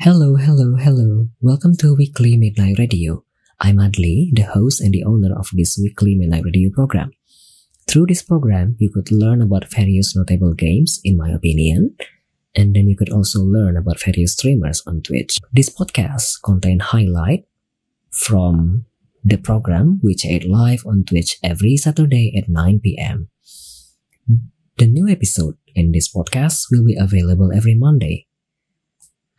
Hello, hello, hello. Welcome to Weekly Midnight Radio. I'm Adli, the host and the owner of this weekly Midnight Radio program. Through this program, you could learn about various notable games, in my opinion, and then you could also learn about various streamers on Twitch. This podcast contains highlight from the program which aired live on Twitch every Saturday at 9 p.m. The new episode in this podcast will be available every Monday.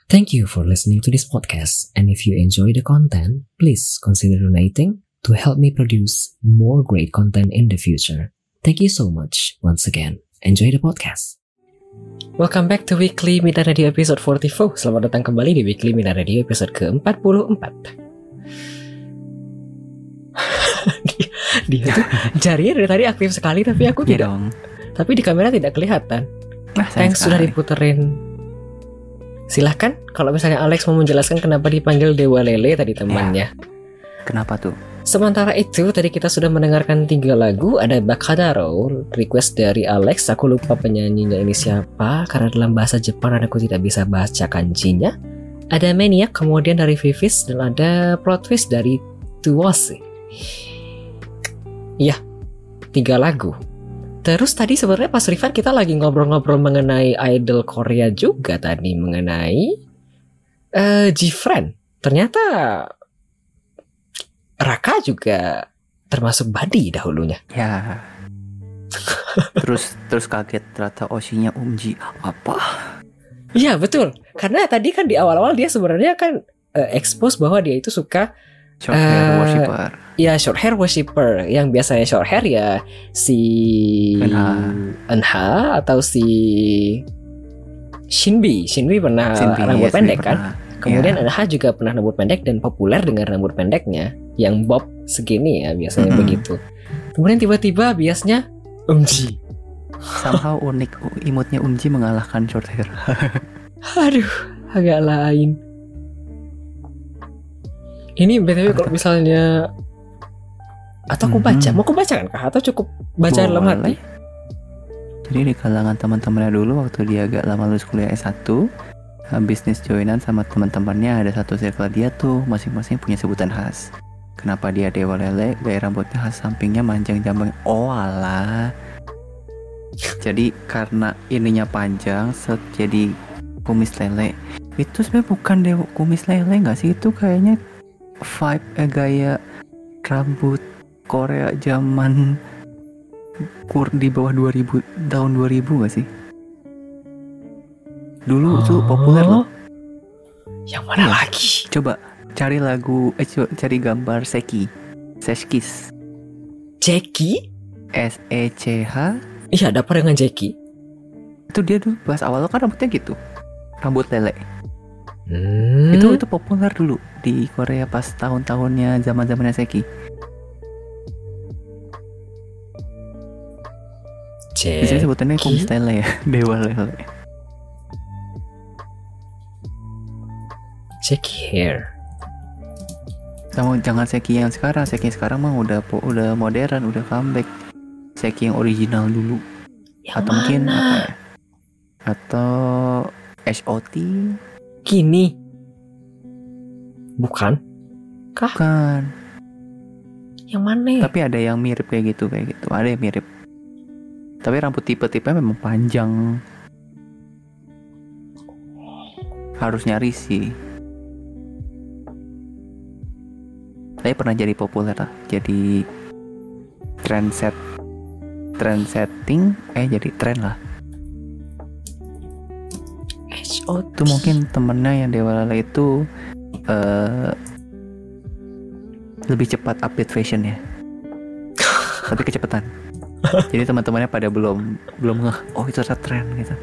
Thank you for listening to this podcast, and if you enjoy the content, please consider donating to help me produce more great content in the future. Thank you so much once again. Enjoy the podcast. Welcome back to Weekly Midnight Radio episode 44. Selamat datang kembali di Weekly Midnight Radio episode ke-44. dia, dia tuh jarinya dari tadi aktif sekali tapi aku Iya tidak. dong. Tapi di kamera tidak kelihatan. Nah, sayang Thanks sudah diputerin. Silahkan kalau misalnya Alex mau menjelaskan kenapa dipanggil Dewa Lele tadi temannya. Kenapa tuh? Sementara itu tadi kita sudah mendengarkan tiga lagu. Ada Bakadaro request dari Alex. Aku lupa penyanyinya ini siapa karena dalam bahasa Jepang aku tidak bisa baca kanjinya. Ada Maniac kemudian dari Vivis dan ada plot twist dari Tuose Iya tiga lagu Terus tadi sebenarnya pas Rifan kita lagi ngobrol-ngobrol mengenai idol Korea juga tadi mengenai Gfriend. Ternyata Raka juga termasuk body dahulunya. Ya. terus terus kaget ternyata Oshinya Umji apa? Iya betul. Karena tadi kan di awal-awal dia sebenarnya kan eh, expose bahwa dia itu suka Short hair Eh, worshipper. ya short hair worshipper. Yang biasanya short hair ya si Enha. Atau si Shinbi. Shinbi pernah Shinbi, rambut yes, pendek kan. pernah. Kemudian Ya. Enha juga pernah rambut pendek dan populer dengan rambut pendeknya yang bob segini ya biasanya Mm-mm. begitu. Kemudian tiba-tiba biasnya Umji. somehow unik imutnya Umji mengalahkan short hair. Aduh, agak lain. Ini btw kalau misalnya atau aku baca, Mhm. mau aku bacakan kah? Atau cukup baca dalam hati? Jadi di kalangan teman-temannya dulu waktu dia agak lama lulus kuliah S1 uh, bisnis joinan sama teman-temannya ada satu circle dia tuh masing-masing punya sebutan khas. Kenapa dia dewa lele? Gaya rambutnya khas sampingnya manjang jambang. Oh alah. Jadi karena ininya panjang, set jadi kumis lele. Itu sebenarnya bukan dewa kumis lele nggak sih? Itu kayaknya vibe eh, gaya rambut Korea zaman kur di bawah 2000 tahun 2000 gak sih? Dulu tuh populer loh. Yang mana lagi? Coba cari lagu eh co- cari gambar Seki. Seskis. Jackie? S E C H. Iya, ada apa dengan Jackie? Itu dia dulu pas awal kan rambutnya gitu. Rambut lele. Hmm. Itu itu populer dulu di Korea pas tahun-tahunnya zaman-zamannya Seki. Biasanya Jackie. sebutannya kumis lele ya, dewa lele. Jackie hair. Sama jangan Seki yang sekarang, Seki yang sekarang mah udah udah modern, udah comeback. Seki yang original dulu. Yang atau mungkin mana? apa ya? Atau HOT Gini. Bukan? Kah? kan. Yang mana? Tapi ada yang mirip kayak gitu kayak gitu. Ada yang mirip. Tapi rambut tipe-tipe memang panjang. Harus nyari sih. Tapi pernah jadi populer lah. Jadi trendset trend setting eh jadi tren lah. HOT. itu mungkin temennya yang Dewa Lala itu eh lebih cepat update fashion ya tapi kecepatan jadi teman-temannya pada belum belum ngeh oh itu ada tren gitu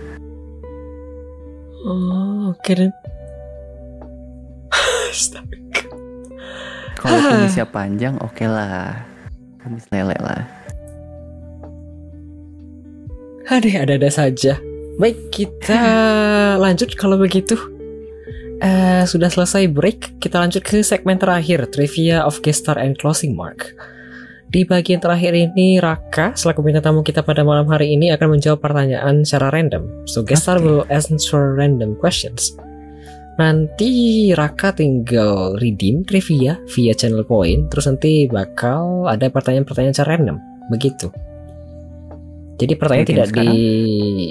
Oh, Astaga. kalau kumisnya panjang oke lah kumis lele lah Aduh, ada-ada saja. Baik, kita lanjut kalau begitu. Eh, sudah selesai break, kita lanjut ke segmen terakhir, Trivia of Guest Star and Closing Mark. Di bagian terakhir ini, Raka, selaku bintang tamu kita pada malam hari ini akan menjawab pertanyaan secara random. So, Guest Star Oke. will answer random questions. nanti Raka tinggal redeem trivia via channel point terus nanti bakal ada pertanyaan-pertanyaan secara random begitu jadi pertanyaan tidak sekarang? di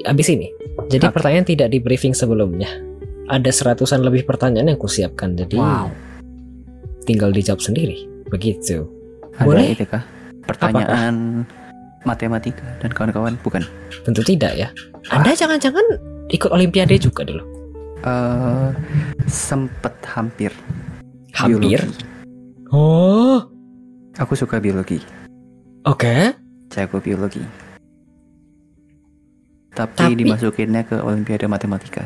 abis ini jadi Oke. pertanyaan tidak di briefing sebelumnya ada seratusan lebih pertanyaan yang kusiapkan jadi Wow. tinggal dijawab sendiri begitu Ada Boleh? itu kah? Pertanyaan matematika dan kawan-kawan bukan? tentu tidak ya anda jangan-jangan ikut olimpiade juga dulu Eh sempet hampir. hampir Biologi. oh Aku suka biologi. oke Jago biologi. Tapi, Tapi- dimasukinnya ke Olimpiade Matematika.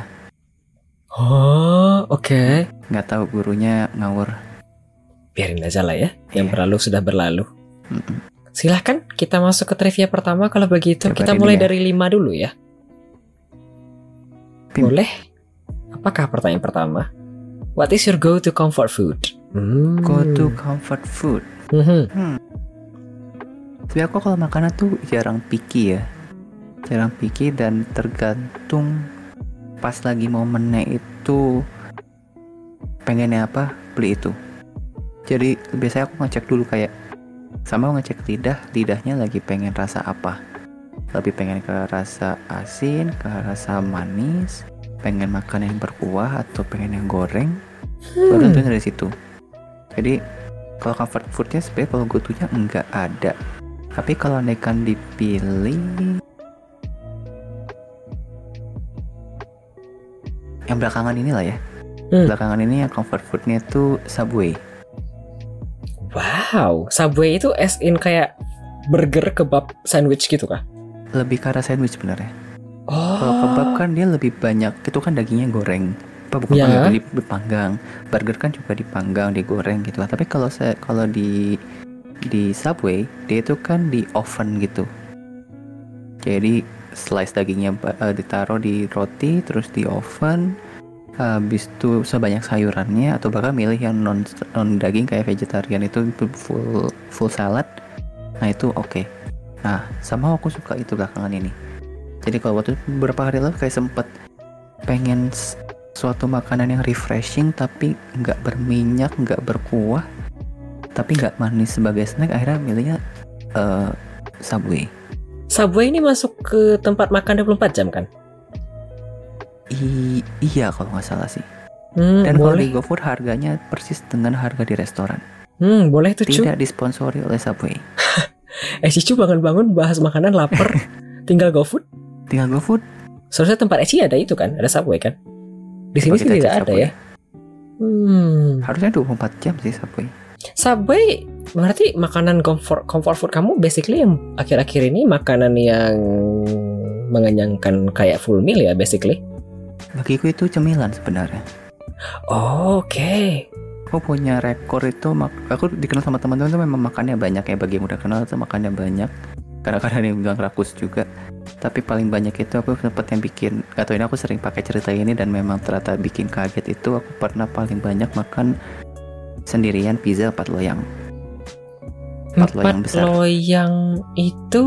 Oh oke Nggak tahu gurunya ngawur. biarin aja lah ya yang Iya. berlalu sudah berlalu Mm-mm. silahkan kita masuk ke trivia pertama kalau begitu Coba kita mulai ya. dari lima dulu ya Pim. boleh apakah pertanyaan pertama what is your go to comfort food Hmm. Go to comfort food. Mhm. Hmm. Tapi aku kalau makanan tuh jarang picky ya. Jarang picky dan tergantung pas lagi momennya itu pengennya apa beli itu. Jadi biasanya aku ngecek dulu kayak sama ngecek lidah, lidahnya lagi pengen rasa apa. Lebih pengen ke rasa asin, ke rasa manis, pengen makan yang berkuah atau pengen yang goreng. Baru Hmm. tentunya dari situ. Jadi kalau comfort foodnya sebenarnya kalau gotunya enggak ada. Tapi kalau nekan dipilih yang belakangan inilah ya. Hmm. Belakangan ini yang comfort foodnya itu Subway. wow subway itu as in kayak burger kebab sandwich gitu kah Lebih ke arah sandwich sebenarnya. oh Kalau kebab kan dia lebih banyak itu kan dagingnya goreng. Apa bukan Ya. panggang, di- dipanggang. Burger kan juga dipanggang, digoreng gitu lah. Tapi kalau saya kalau di di Subway dia itu kan di oven gitu. Jadi slice dagingnya eh, ditaruh di roti terus di oven. Habis itu sebanyak sayurannya atau bahkan milih yang non non daging kayak vegetarian itu full full salad. Nah itu oke. Nah sama aku suka itu belakangan ini. Jadi kalau waktu beberapa hari lalu kayak sempet pengen suatu makanan yang refreshing tapi nggak berminyak, nggak berkuah, tapi nggak manis sebagai snack. Akhirnya milihnya eh, Subway. Subway ini masuk ke tempat makan 24 jam kan I- iya kalau nggak salah sih. hmm, Dan kalau boleh di GoFood harganya persis dengan harga di restoran. hmm, boleh tuh cu Tidak disponsori oleh Subway. eh Cicu bangun-bangun bahas makanan lapar tinggal go food Tinggal GoFood. Seharusnya tempat Eci ada itu kan, ada Subway kan? Di sini sih tidak ada Subway. ya. Hmm. Harusnya 24 jam sih Subway. Subway berarti makanan comfort comfort food kamu basically yang akhir-akhir ini makanan yang mengenyangkan kayak full meal ya basically. Bagiku itu cemilan sebenarnya. Oke. Aku punya rekor itu, aku dikenal sama teman-teman tuh memang makannya banyak ya bagi yang udah kenal tuh makannya banyak. Kadang-kadang ada yang bilang rakus juga. Tapi paling banyak itu aku sempet yang bikin, gak tau ini aku sering pakai cerita ini dan memang ternyata bikin kaget itu aku pernah paling banyak makan sendirian pizza 4 loyang. Empat loyang Empat besar. loyang itu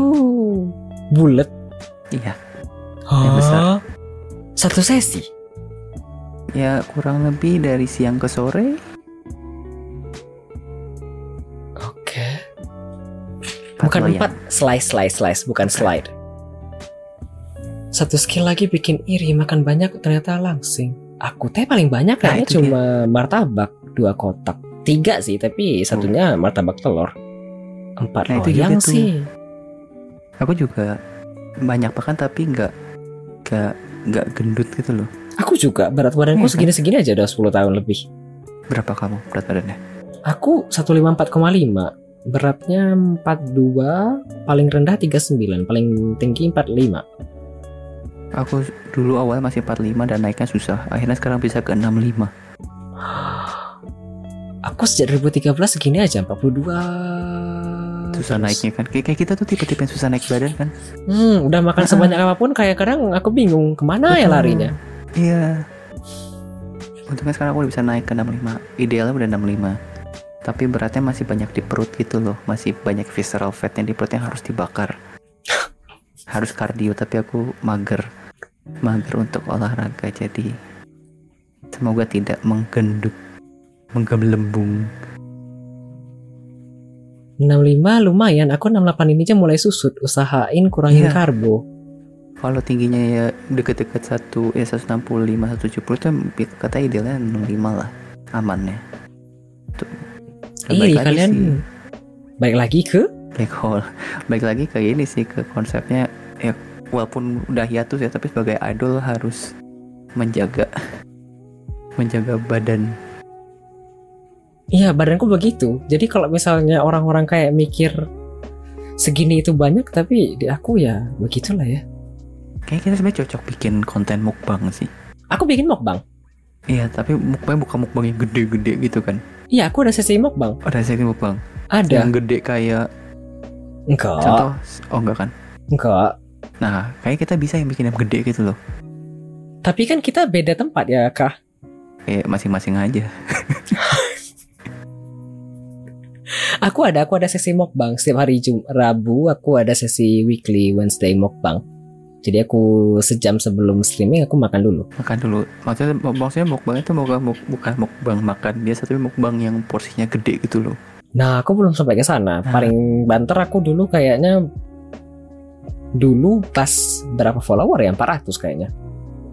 bulat. Iya, Oh. besar. Satu sesi. ya kurang lebih dari siang ke sore. Oke. empat Bukan loyang. empat slice slice slice, bukan slide. Satu skill lagi bikin iri makan banyak ternyata langsing. Aku teh paling banyak Nah, kayaknya itu cuma martabak dua kotak. Tiga sih, tapi satunya martabak telur. Empat Nah, itu juga loyang tuh. sih. Aku juga banyak makan tapi nggak nggak nggak gendut gitu loh. Aku juga berat badanku Iya kan? segini-segini aja udah 10 tahun lebih. Berapa kamu berat badannya? Aku 154,5 Beratnya 42 Paling rendah 39 Paling tinggi 45 Aku dulu awalnya masih 45 dan naiknya susah. Akhirnya sekarang bisa ke 65. Aku sejak 2013 segini aja 42 Susah terus. naiknya kan. Kayak kayak kita tuh tipe-tipe yang susah naik badan kan. Hmm, udah makan Ah. sebanyak apa pun kayak kadang aku bingung ke mana ya Betul. larinya. Iya. Untungnya sekarang aku udah bisa naik ke 65. Idealnya udah 65. Tapi beratnya masih banyak di perut gitu loh. Masih banyak visceral fatnya di perut yang harus dibakar. harus kardio tapi aku mager. Mager untuk olahraga jadi Semoga tidak menggendut, menggelembung. 65 lumayan, aku 68 ini aja mulai susut, usahain kurangin Iya. karbo. Kalau tingginya ya deket-deket satu ya 165 170 itu kata idealnya 65 lah amannya. Tuh. Lagi kalian sih, balik lagi ke black hole. Baik lagi ke ini sih ke konsepnya ya walaupun udah hiatus ya tapi sebagai idol harus menjaga menjaga badan. Iya badanku begitu. Jadi kalau misalnya orang-orang kayak mikir segini itu banyak, tapi di aku ya begitulah ya. Kayaknya kita sebenarnya cocok bikin konten mukbang sih. Aku bikin mukbang. Iya, tapi mukbang bukan mukbang yang gede-gede gitu kan. Iya aku ada sesi mukbang. Ada sesi mukbang. Ada. Yang gede kayak Enggak. contoh oh enggak kan. Enggak. Nah, kayak kita bisa yang bikin yang gede gitu loh. Tapi kan kita beda tempat ya kah? Kayak masing-masing aja. Aku ada aku ada sesi mukbang setiap hari Jum Rabu aku ada sesi weekly Wednesday mukbang. Jadi aku sejam sebelum streaming aku makan dulu. Makan dulu. Maksudnya maksudnya mukbang itu bukan muk- bukan mukbang makan biasa tapi mukbang yang porsinya gede gitu loh. Nah, aku belum sampai ke sana. Nah. Paling banter aku dulu kayaknya dulu pas berapa follower ya? 400 kayaknya.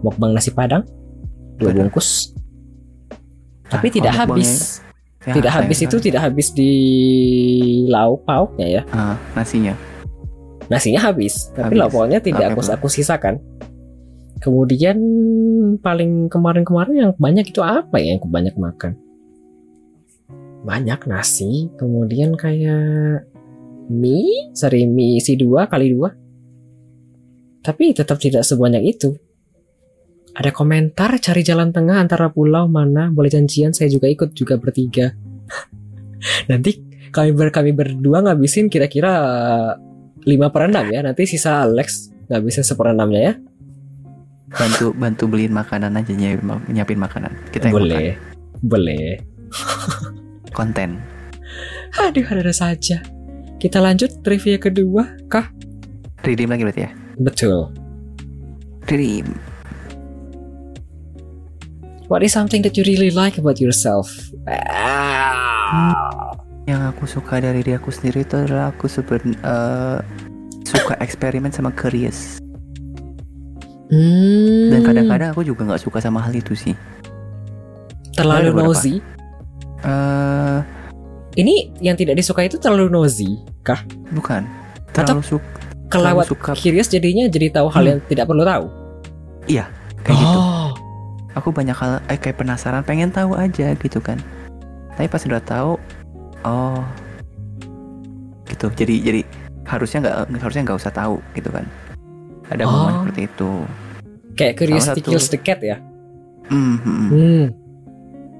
Mukbang nasi padang dua bungkus. Nah, Tapi tidak kalau mukbangnya- habis. Ya, tidak habis itu tidak habis di lauk pauknya ya. Ah, nasinya. Nasinya habis, tapi Habis. lauk pauknya tidak aku aku sisakan. Kemudian paling kemarin-kemarin yang banyak itu apa ya yang aku banyak makan? Banyak nasi, kemudian kayak mie, seri mie isi dua kali dua. Tapi tetap tidak sebanyak itu. Ada komentar cari jalan tengah antara pulau mana boleh janjian saya juga ikut juga bertiga. Nanti kami ber kami berdua ngabisin kira-kira lima per enam ya. Nanti sisa Alex ngabisin seperenamnya ya. Bantu bantu beliin makanan aja nyiapin, nyiapin makanan. Kita yang boleh, boleh. makan. Konten. Aduh, ada saja. Kita lanjut trivia kedua, kah? Redeem lagi berarti ya. Betul. Redeem. What is something that you really like about yourself? Yang aku suka dari diri aku sendiri itu adalah aku seben, eh, suka eksperimen sama curious. Hmm, Dan kadang-kadang aku juga nggak suka sama hal itu sih. terlalu nosy. eh Ini yang tidak disuka itu terlalu nosy, kah? bukan. Terlalu suka Kelewat suka curious jadinya jadi tahu hal Hmm. yang tidak perlu tahu. kayak gitu. Aku banyak hal eh, kayak penasaran, pengen tahu aja gitu kan. Tapi pas udah tahu, oh gitu. Jadi jadi harusnya nggak harusnya nggak usah tahu gitu kan. Ada Oh. momen seperti itu. kayak curiosity satu- kills the cat ya. Hmm, hmm, hmm.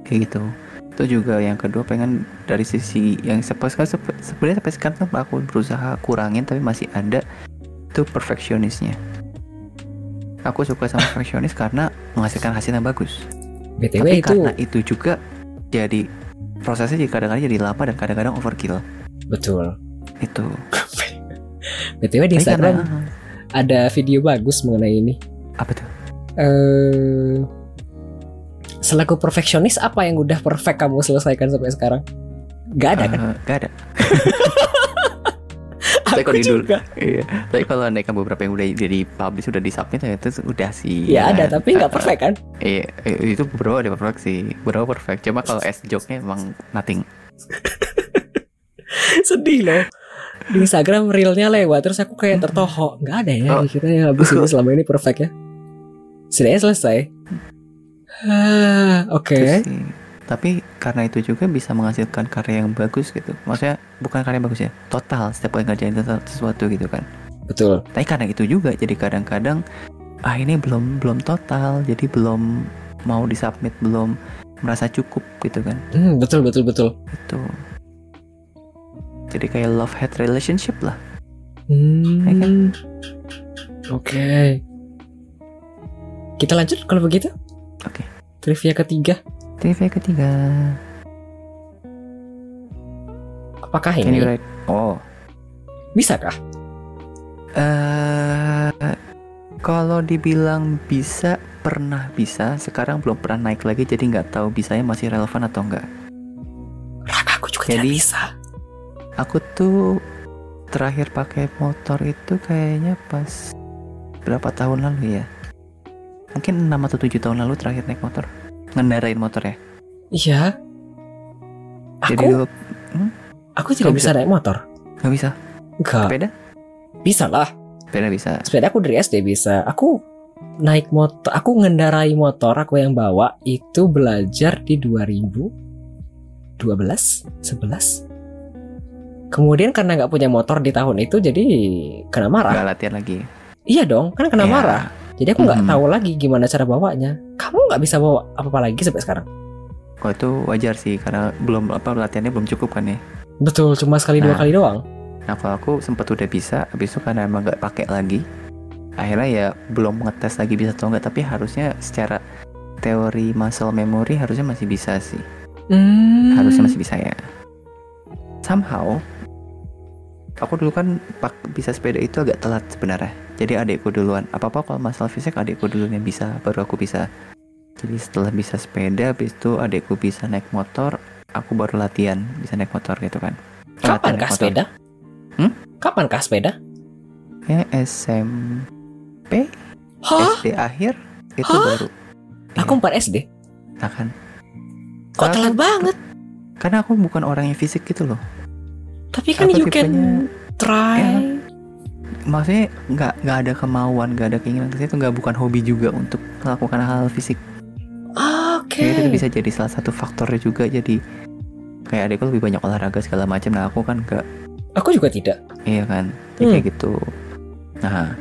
Kayak gitu. Itu juga yang kedua pengen dari sisi yang sekarang sebenarnya sampai sekarang aku berusaha kurangin tapi masih ada itu perfeksionisnya. Aku suka sama perfeksionis karena menghasilkan hasil yang bagus. BTW Tapi itu karena itu juga jadi prosesnya jadi kadang-kadang jadi lama dan kadang-kadang overkill. betul. Itu. BTW di Instagram karena- ada video bagus mengenai ini. apa tuh? eh selaku perfeksionis apa yang udah perfect kamu selesaikan sampai sekarang? Gak ada kan? Eh, gak ada. Tapi kalau dulu, iya. Tapi kalau naikkan beberapa yang udah jadi publish udah di submit ya itu udah sih. Ya ada kan. tapi nggak perfect kan? Iya, itu beberapa ada perfect sih, beberapa perfect. Cuma kalau S joke-nya emang nothing. Sedih loh. Di Instagram realnya lewat terus aku kayak tertohok. Nggak ada ya Oh. kita yang habis ini selama ini perfect ya. Sudah selesai. Ah, Oke. Terus sih, Tapi karena itu juga bisa menghasilkan karya yang bagus gitu. Maksudnya bukan karya yang bagus ya, total setiap kali ngerjain sesu- sesuatu gitu kan. Betul. Tapi karena itu juga jadi kadang-kadang ah ini belum belum total, jadi belum mau disubmit, belum merasa cukup gitu kan. Hmm, betul betul betul. Itu. Jadi kayak love hate relationship lah. Hmm. Ya kan? Oke. Kita lanjut kalau begitu. Oke. Trivia ketiga. TV ketiga. Apakah Can ini write? Oh. bisa kah? eh Kalau dibilang bisa, pernah bisa. Sekarang belum pernah naik lagi, jadi nggak tahu bisanya masih relevan atau enggak. Raka aku juga Jadi- tidak bisa. Aku tuh terakhir pakai motor itu kayaknya pas berapa tahun lalu ya? Mungkin 6 atau 7 tahun lalu terakhir naik motor. Ngendarain motor ya. Iya. Jadi Aku dulu aku tidak Kamu bisa naik motor. nggak bisa. Enggak. Sepeda? Bisa lah. Sepeda bisa. Sepeda aku dari SD bisa. Aku naik motor, aku ngendarai motor aku yang bawa itu belajar di 2012, 11. Kemudian karena nggak punya motor di tahun itu jadi kena marah. Nggak latihan lagi. Iya dong, kan kena Ya. marah. Jadi aku nggak Mhm. tahu lagi gimana cara bawanya. Kamu nggak bisa bawa apa-apa lagi sampai sekarang. Kalau itu wajar sih karena belum apa latihannya belum cukup kan ya. Betul, cuma sekali dua Nah. kali doang. Nah kalau aku sempat udah bisa, habis itu karena emang nggak pakai lagi, akhirnya ya belum ngetes lagi bisa atau enggak, tapi harusnya secara teori muscle memory harusnya masih bisa sih, Hmm. harusnya masih bisa ya. Somehow, aku dulu kan pak bisa sepeda itu agak telat sebenarnya. Jadi adikku duluan. Apa apa kalau masalah fisik adikku duluan yang bisa, baru aku bisa. Jadi setelah bisa sepeda, habis itu adikku bisa naik motor, aku baru latihan bisa naik motor gitu kan. Kapan kah sepeda? Hmm? Kapan kah sepeda? Ya SMP, Hah? SD akhir itu Hah? baru. Aku 4 SD. Nah kan. Kok telat aku- banget? Karena aku bukan orang yang fisik gitu loh. Tapi kan Aku you can try. Ya. Maksudnya nggak nggak ada kemauan, nggak ada keinginan ke situ, nggak bukan hobi juga untuk melakukan hal fisik. Oke. Jadi itu bisa jadi salah satu faktornya juga. Jadi kayak adikku lebih banyak olahraga segala macam. Nah aku kan nggak, Aku juga tidak. iya kan, Hmm. kayak gitu. Nah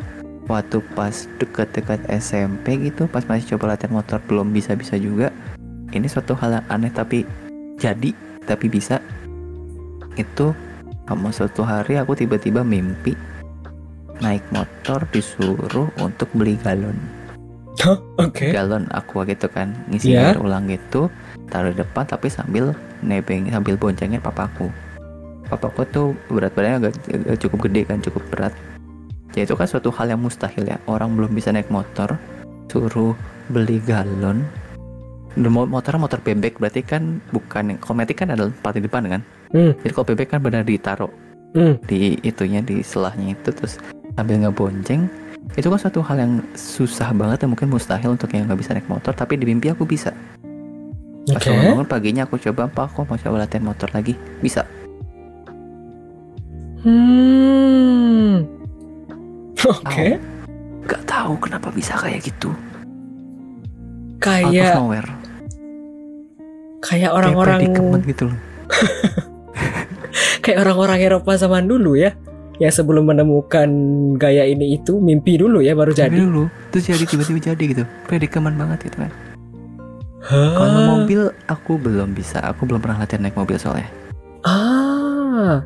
waktu pas deket-deket SMP gitu, pas masih coba latihan motor belum bisa-bisa juga. Ini suatu hal yang aneh tapi jadi, tapi bisa. Itu kamu suatu hari aku tiba-tiba mimpi naik motor disuruh untuk beli galon Oke. galon aqua gitu kan ngisi Iya. air ulang gitu taruh di depan tapi sambil nebeng sambil boncengin papaku papaku tuh berat badannya agak, agak cukup gede kan cukup berat ya itu kan suatu hal yang mustahil ya orang belum bisa naik motor suruh beli galon Dan mo- motornya motor bebek berarti kan bukan yang kometik kan ada empat di depan kan Hmm. jadi kalau bebek kan benar ditaruh Hmm. di itunya di selahnya itu terus sambil ngebonceng itu kan suatu hal yang susah banget dan mungkin mustahil untuk yang nggak bisa naik motor tapi di mimpi aku bisa pas Oke. bangun paginya aku coba apa aku mau coba latihan motor lagi bisa Hmm. Oke. nggak tahu kenapa bisa kayak gitu out of Kayak nowhere kayak Kayak orang-orang predicament gitu loh kayak orang-orang Eropa zaman dulu ya. Yang sebelum menemukan gaya ini itu mimpi dulu ya baru jadi jadi. dulu terus jadi tiba-tiba jadi gitu predicament banget gitu kan kalau mobil aku belum bisa aku belum pernah latihan naik mobil soalnya Ah.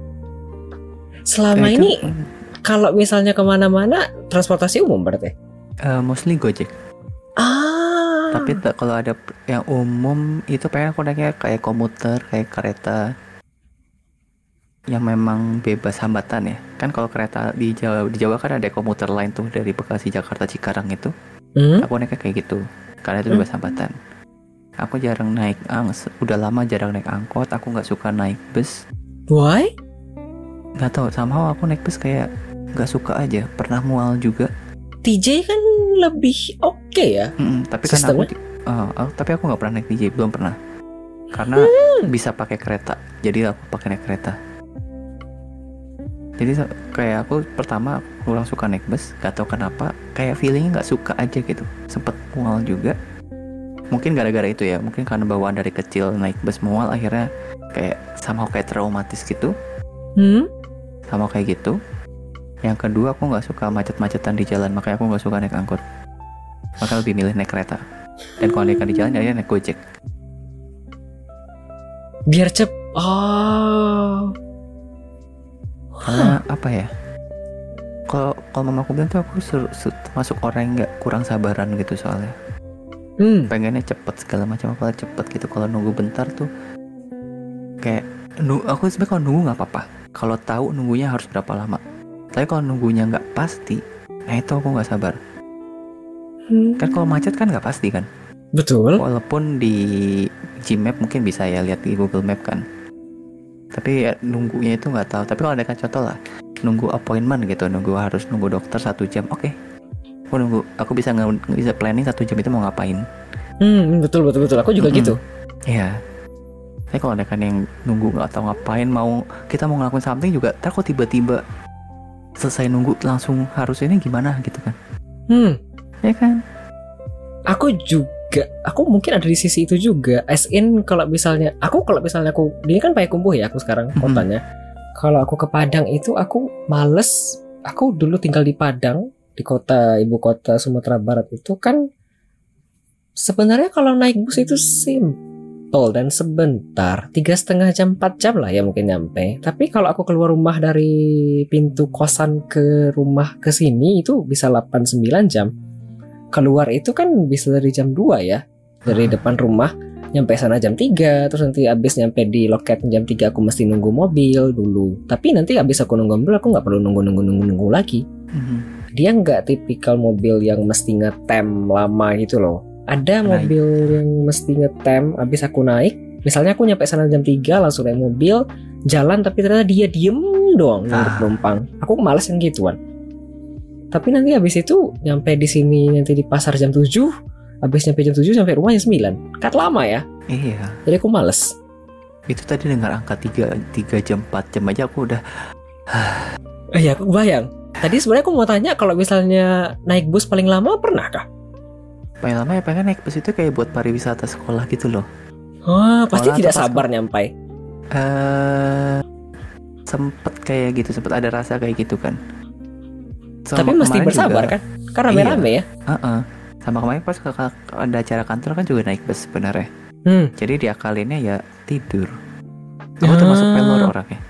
Selama Itu, ini mm, kalau misalnya ke mana-mana transportasi umum berarti. eh, mostly gojek Ah. Tapi kalau ada yang umum itu pengen aku naiknya kayak komuter, kayak kereta yang memang bebas hambatan ya. Kan kalau kereta di Jawa di Jawa kan ada komuter lain tuh dari Bekasi Jakarta Cikarang itu. Hmm? Aku naiknya kayak gitu. Karena itu Hmm. bebas hambatan. Aku jarang naik ang, udah lama jarang naik angkot. Aku nggak suka naik bus. Why? Nggak tahu, somehow aku naik bus kayak nggak suka aja. Pernah mual juga. TJ kan lebih oke ya. Mm-mm, tapi kan aku, ah, tapi aku nggak pernah naik DJ, belum pernah. Karena Hmm. bisa pakai kereta, jadi aku pakai naik kereta. Jadi kayak aku pertama kurang suka naik bus, gak tahu kenapa, kayak feelingnya nggak suka aja gitu. Sempet mual juga. Mungkin gara-gara itu ya, mungkin karena bawaan dari kecil naik bus mual, akhirnya kayak sama kayak traumatis gitu, Hmm? sama kayak gitu. Yang kedua aku nggak suka macet-macetan di jalan, makanya aku nggak suka naik angkot. Makanya lebih milih naik kereta. Dan kalau naik di jalan, jadi naik gojek. Biar cep. Oh. Karena apa ya kalau kalau mama aku bilang tuh aku termasuk orang yang nggak kurang sabaran gitu soalnya Hmm. pengennya cepet segala macam apa cepet gitu kalau nunggu bentar tuh kayak nu aku sebenarnya kalau nunggu nggak apa-apa kalau tahu nunggunya harus berapa lama tapi kalau nunggunya nggak pasti nah itu aku nggak sabar Kan kalau macet kan nggak pasti kan. Betul. Walaupun di Gmap mungkin bisa ya lihat di Google Map kan. Tapi ya, nunggunya itu nggak tahu. Tapi kalau ada kan contoh lah, nunggu appointment gitu, nunggu harus nunggu dokter satu jam. Oke, aku nunggu, aku bisa nge bisa planning satu jam itu mau ngapain. Hmm, betul betul betul. Aku juga Mm-mm. gitu. Iya. Tapi kalau ada kan yang nunggu nggak tahu ngapain, mau kita mau ngelakuin something juga, ntar kok tiba-tiba selesai nunggu langsung harus ini gimana gitu kan? Hmm, Ya kan? aku juga aku mungkin ada di sisi itu juga. As in kalau misalnya aku kalau misalnya aku dia kan Payakumbuh ya aku sekarang Mhm. kotanya. Kalau aku ke Padang itu aku males. Aku dulu tinggal di Padang di kota ibu kota Sumatera Barat itu kan sebenarnya kalau naik bus itu simple dan sebentar. Tiga setengah jam empat jam lah ya mungkin nyampe. Tapi kalau aku keluar rumah dari pintu kosan ke rumah ke sini itu bisa 8-9 jam keluar itu kan bisa dari jam 2 ya. Dari depan rumah nyampe sana jam 3 terus nanti abis nyampe di loket jam 3 aku mesti nunggu mobil dulu. Tapi nanti abis aku nunggu mobil aku nggak perlu nunggu nunggu nunggu nunggu lagi. Mhm. dia nggak tipikal mobil yang mesti ngetem lama gitu loh. Ada Naik. mobil yang mesti ngetem abis aku naik misalnya aku nyampe sana jam 3 langsung naik mobil jalan tapi ternyata dia diem doang Ah. penumpang aku males yang gituan tapi nanti habis itu nyampe di sini nanti di pasar jam 7 habis nyampe jam 7 sampai rumah jam 9 kan lama ya Iya. jadi aku males Itu tadi dengar angka 3 3 jam 4 jam aja aku udah eh ya aku bayang tadi sebenarnya aku mau tanya kalau misalnya naik bus paling lama pernahkah paling lama ya pengen naik bus itu kayak buat pariwisata sekolah gitu loh. Wah, pasti Sekolah tidak sabar nyampai Eh sempet kayak gitu, sempet ada rasa kayak gitu kan. Sama tapi mesti bersabar juga- kan karena rame-rame ya Heeh. Sama kemarin pas ada acara kantor kan juga naik bus sebenarnya. hmm. Jadi diakalinnya ya tidur. Aku termasuk Ah. pelor orangnya.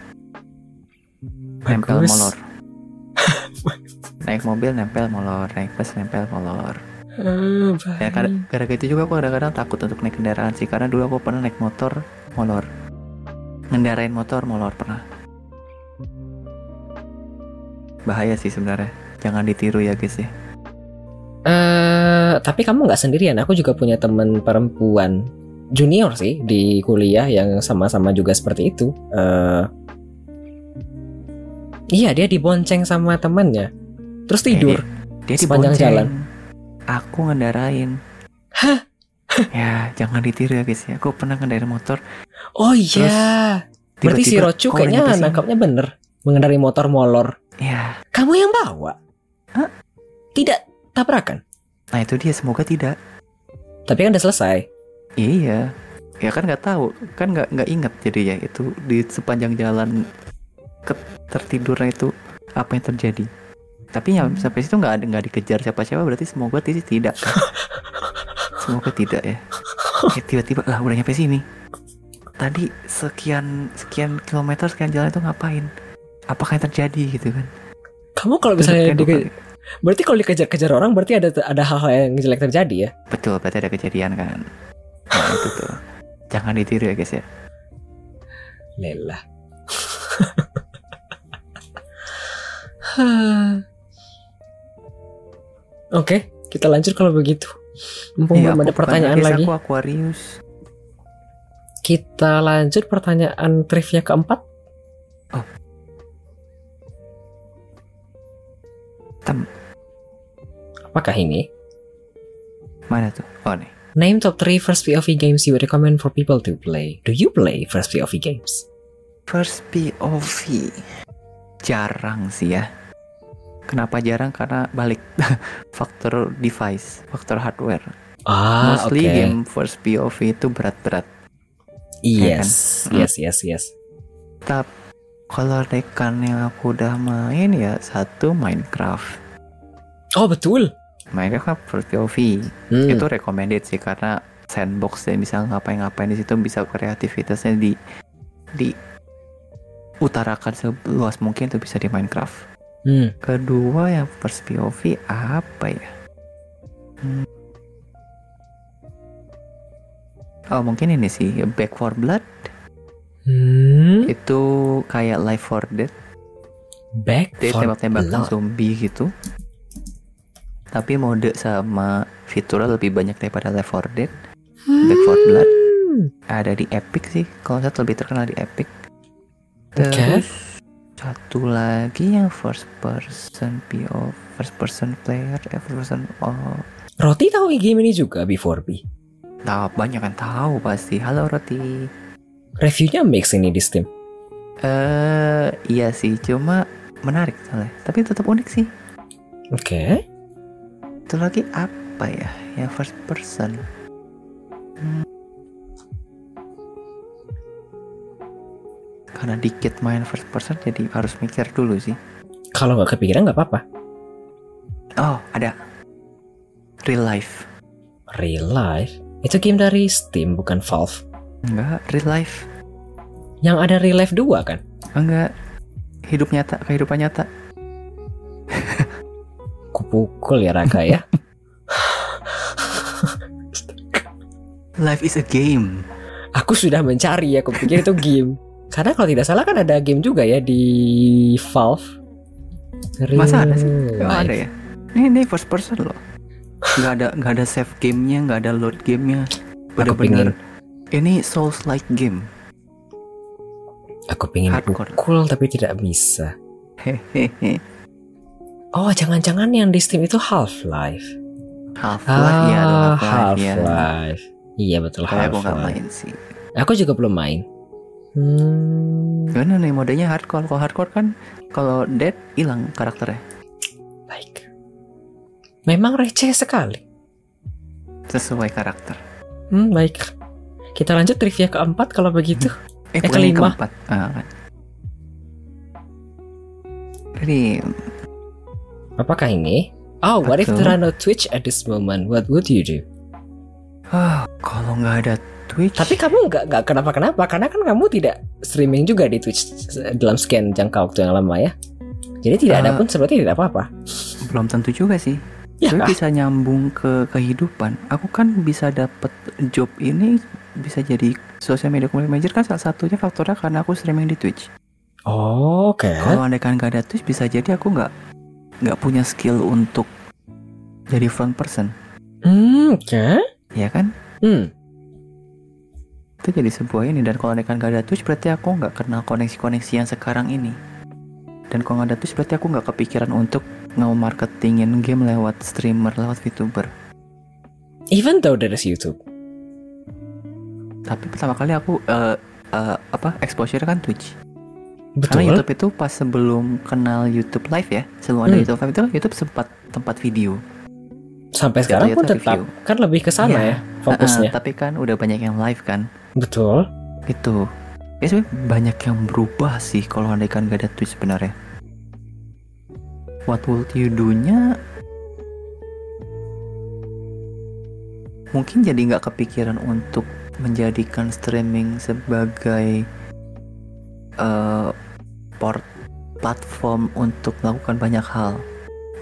Nempel Bagus. molor. naik mobil nempel molor, naik bus nempel molor. Ah, Ya baik. kadang gara itu juga aku kadang-kadang takut untuk naik kendaraan sih karena dulu aku pernah naik motor molor. Ngendarain motor molor pernah. Bahaya sih sebenarnya. Jangan ditiru ya guys ya. Eh, tapi kamu nggak sendirian. Aku juga punya teman perempuan junior sih di kuliah yang sama-sama juga seperti itu. Eh, iya dia dibonceng sama temannya, terus tidur. Dia Sepanjang dibonceng. jalan. Aku ngendarain. Hah? ya jangan ditiru ya guys ya. Aku pernah ngendarain motor. Oh iya, berarti si tiba-tiba, Rocu kok udah kayaknya nangkapnya bener mengendarai motor molor. Ya, Kamu yang bawa? Hah? Tidak tabrakan. nah itu dia semoga tidak. Tapi kan udah selesai. Iya. Ya kan nggak tahu, kan nggak nggak ingat jadinya itu di sepanjang jalan ke tertidurnya itu apa yang terjadi. Tapi ya sampai situ nggak ada nggak dikejar siapa-siapa berarti semoga ti- tidak. semoga tidak ya. Eh, tiba-tiba lah udah nyampe sini. Tadi sekian sekian kilometer sekian jalan itu ngapain? Apakah yang terjadi gitu kan? Kamu kalau misalnya kali. berarti kalau dikejar-kejar orang berarti ada ada hal-hal yang jelek terjadi ya? Betul, berarti ada kejadian kan. Nah, itu tuh. Jangan ditiru ya guys ya. Lelah. Oke, kita lanjut kalau begitu. Mumpung Iya, belum ada pertanyaan lagi. Aku Aquarius. Kita lanjut pertanyaan trivia keempat. Oh. Tem. Apakah ini? Mana tuh? Oh nih. Name top 3 first POV games you would recommend for people to play. Do you play first POV games? First POV jarang sih ya. Kenapa jarang? Karena balik faktor device, faktor hardware. Ah. Mostly game first POV itu berat-berat. ya kan? Yes, Hmm. yes, yes, yes. Tapi kalau rekan yang aku udah main ya satu Minecraft. Oh, betul. Minecraft kan first POV. Hmm. Itu recommended sih karena sandbox dan bisa ngapain-ngapain di situ bisa kreativitasnya di di utarakan seluas mungkin itu bisa di Minecraft. Hmm. Kedua yang first POV apa ya? Hmm. Oh mungkin ini sih Back for Blood Hmm. itu kayak Life for Dead Back dia for tembak-tembakan Blood. zombie gitu tapi mode sama fiturnya lebih banyak daripada Left 4 Dead, Back 4 Blood. Ada di Epic sih, kalau saya lebih terkenal di Epic. Terus satu lagi yang first person PO, first person player, eh, first person oh, Roti tahu game ini juga B4B. tahu banyak kan tahu pasti. Halo Roti. Reviewnya mix ini di Steam. Eh iya sih, cuma menarik soalnya. Tapi tetap unik sih. Oke. Itu lagi apa ya? Yang first person. Hmm. Karena dikit main first person jadi harus mikir dulu sih. Kalau nggak kepikiran nggak apa-apa. Oh, ada. Real life. Real life itu game dari Steam bukan Valve. Enggak, real life. Yang ada real life 2 kan? Enggak. Hidup nyata, kehidupan nyata. Kupukul ya Raka ya. Life is a game. Aku sudah mencari ya, aku pikir itu game. Karena kalau tidak salah kan ada game juga ya di Valve. Real Masa ada sih? Oh, life. ada ya. Ini ini first person loh. Nggak ada nggak ada save gamenya, nggak ada load gamenya. Aku Bener-bener. Ini Souls like game. Aku pengen Hardcore. pukul tapi tidak bisa. Oh, jangan-jangan yang di Steam itu Half-Life. Half Life ya, ada Ah, Half Life ya. Half-Life. Iya betul Tapi aku Half-Life. main sih. Aku juga belum main. Hmm, Karena nih modenya hardcore. Kalau hardcore kan kalau dead hilang karakternya. baik. Memang receh sekali. Sesuai karakter. Hmm, baik. Kita lanjut trivia keempat kalau begitu. Eh, Eh, kelima. keempat. Ah, kan. Jadi Apakah ini? Oh, what if Betul. there are no Twitch at this moment? What would you do? ah, kalau nggak ada Twitch, Tapi kamu nggak nggak kenapa-kenapa karena kan kamu tidak streaming juga di Twitch dalam scan jangka waktu yang lama ya. Jadi tidak ada Eh, pun seperti tidak apa-apa. belum tentu juga sih. Ya, Tapi bisa nyambung ke kehidupan. Aku kan bisa dapet job ini bisa jadi social media community manager kan salah satunya faktornya karena aku streaming di Twitch. Oh, oke. Kalau andai kan nggak ada Twitch bisa jadi aku nggak nggak punya skill untuk jadi front person, Hmm, oke. ya kan? Hmm. Itu jadi sebuah ini dan kalau andai kan nggak ada Twitch berarti aku nggak kenal koneksi-koneksi yang sekarang ini. Dan kalau nggak ada Twitch berarti aku nggak kepikiran untuk nge-marketingin game lewat streamer, lewat VTuber. Even though there is YouTube. Tapi pertama kali aku eh, eh, apa exposure kan Twitch. Betul. Karena YouTube itu pas sebelum kenal YouTube Live ya, sebelum ada Hmm. YouTube Live itu YouTube sempat tempat video. Sampai sekarang pun tetap review. kan lebih ke sana Iya. ya fokusnya. Ah, tapi kan udah banyak yang live kan. Betul. Itu. Ya sebenarnya banyak yang berubah sih kalau andai kan gak ada Twitch sebenarnya. What would you do-nya mungkin jadi nggak kepikiran untuk menjadikan streaming sebagai eh, port platform untuk melakukan banyak hal.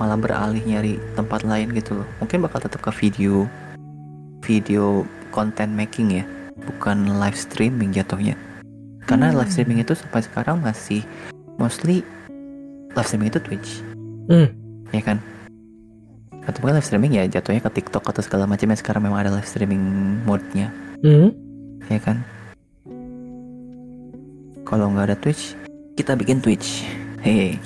Malah beralih nyari tempat lain gitu loh. Mungkin bakal tetap ke video video content making ya. Bukan live streaming jatuhnya. Karena Hmm. live streaming itu sampai sekarang masih mostly live streaming itu Twitch. Hmm. ya kan atau mungkin live streaming ya jatuhnya ke TikTok atau segala macam yang sekarang memang ada live streaming mode-nya Hmm. ya kan kalau nggak ada Twitch kita bikin Twitch hehe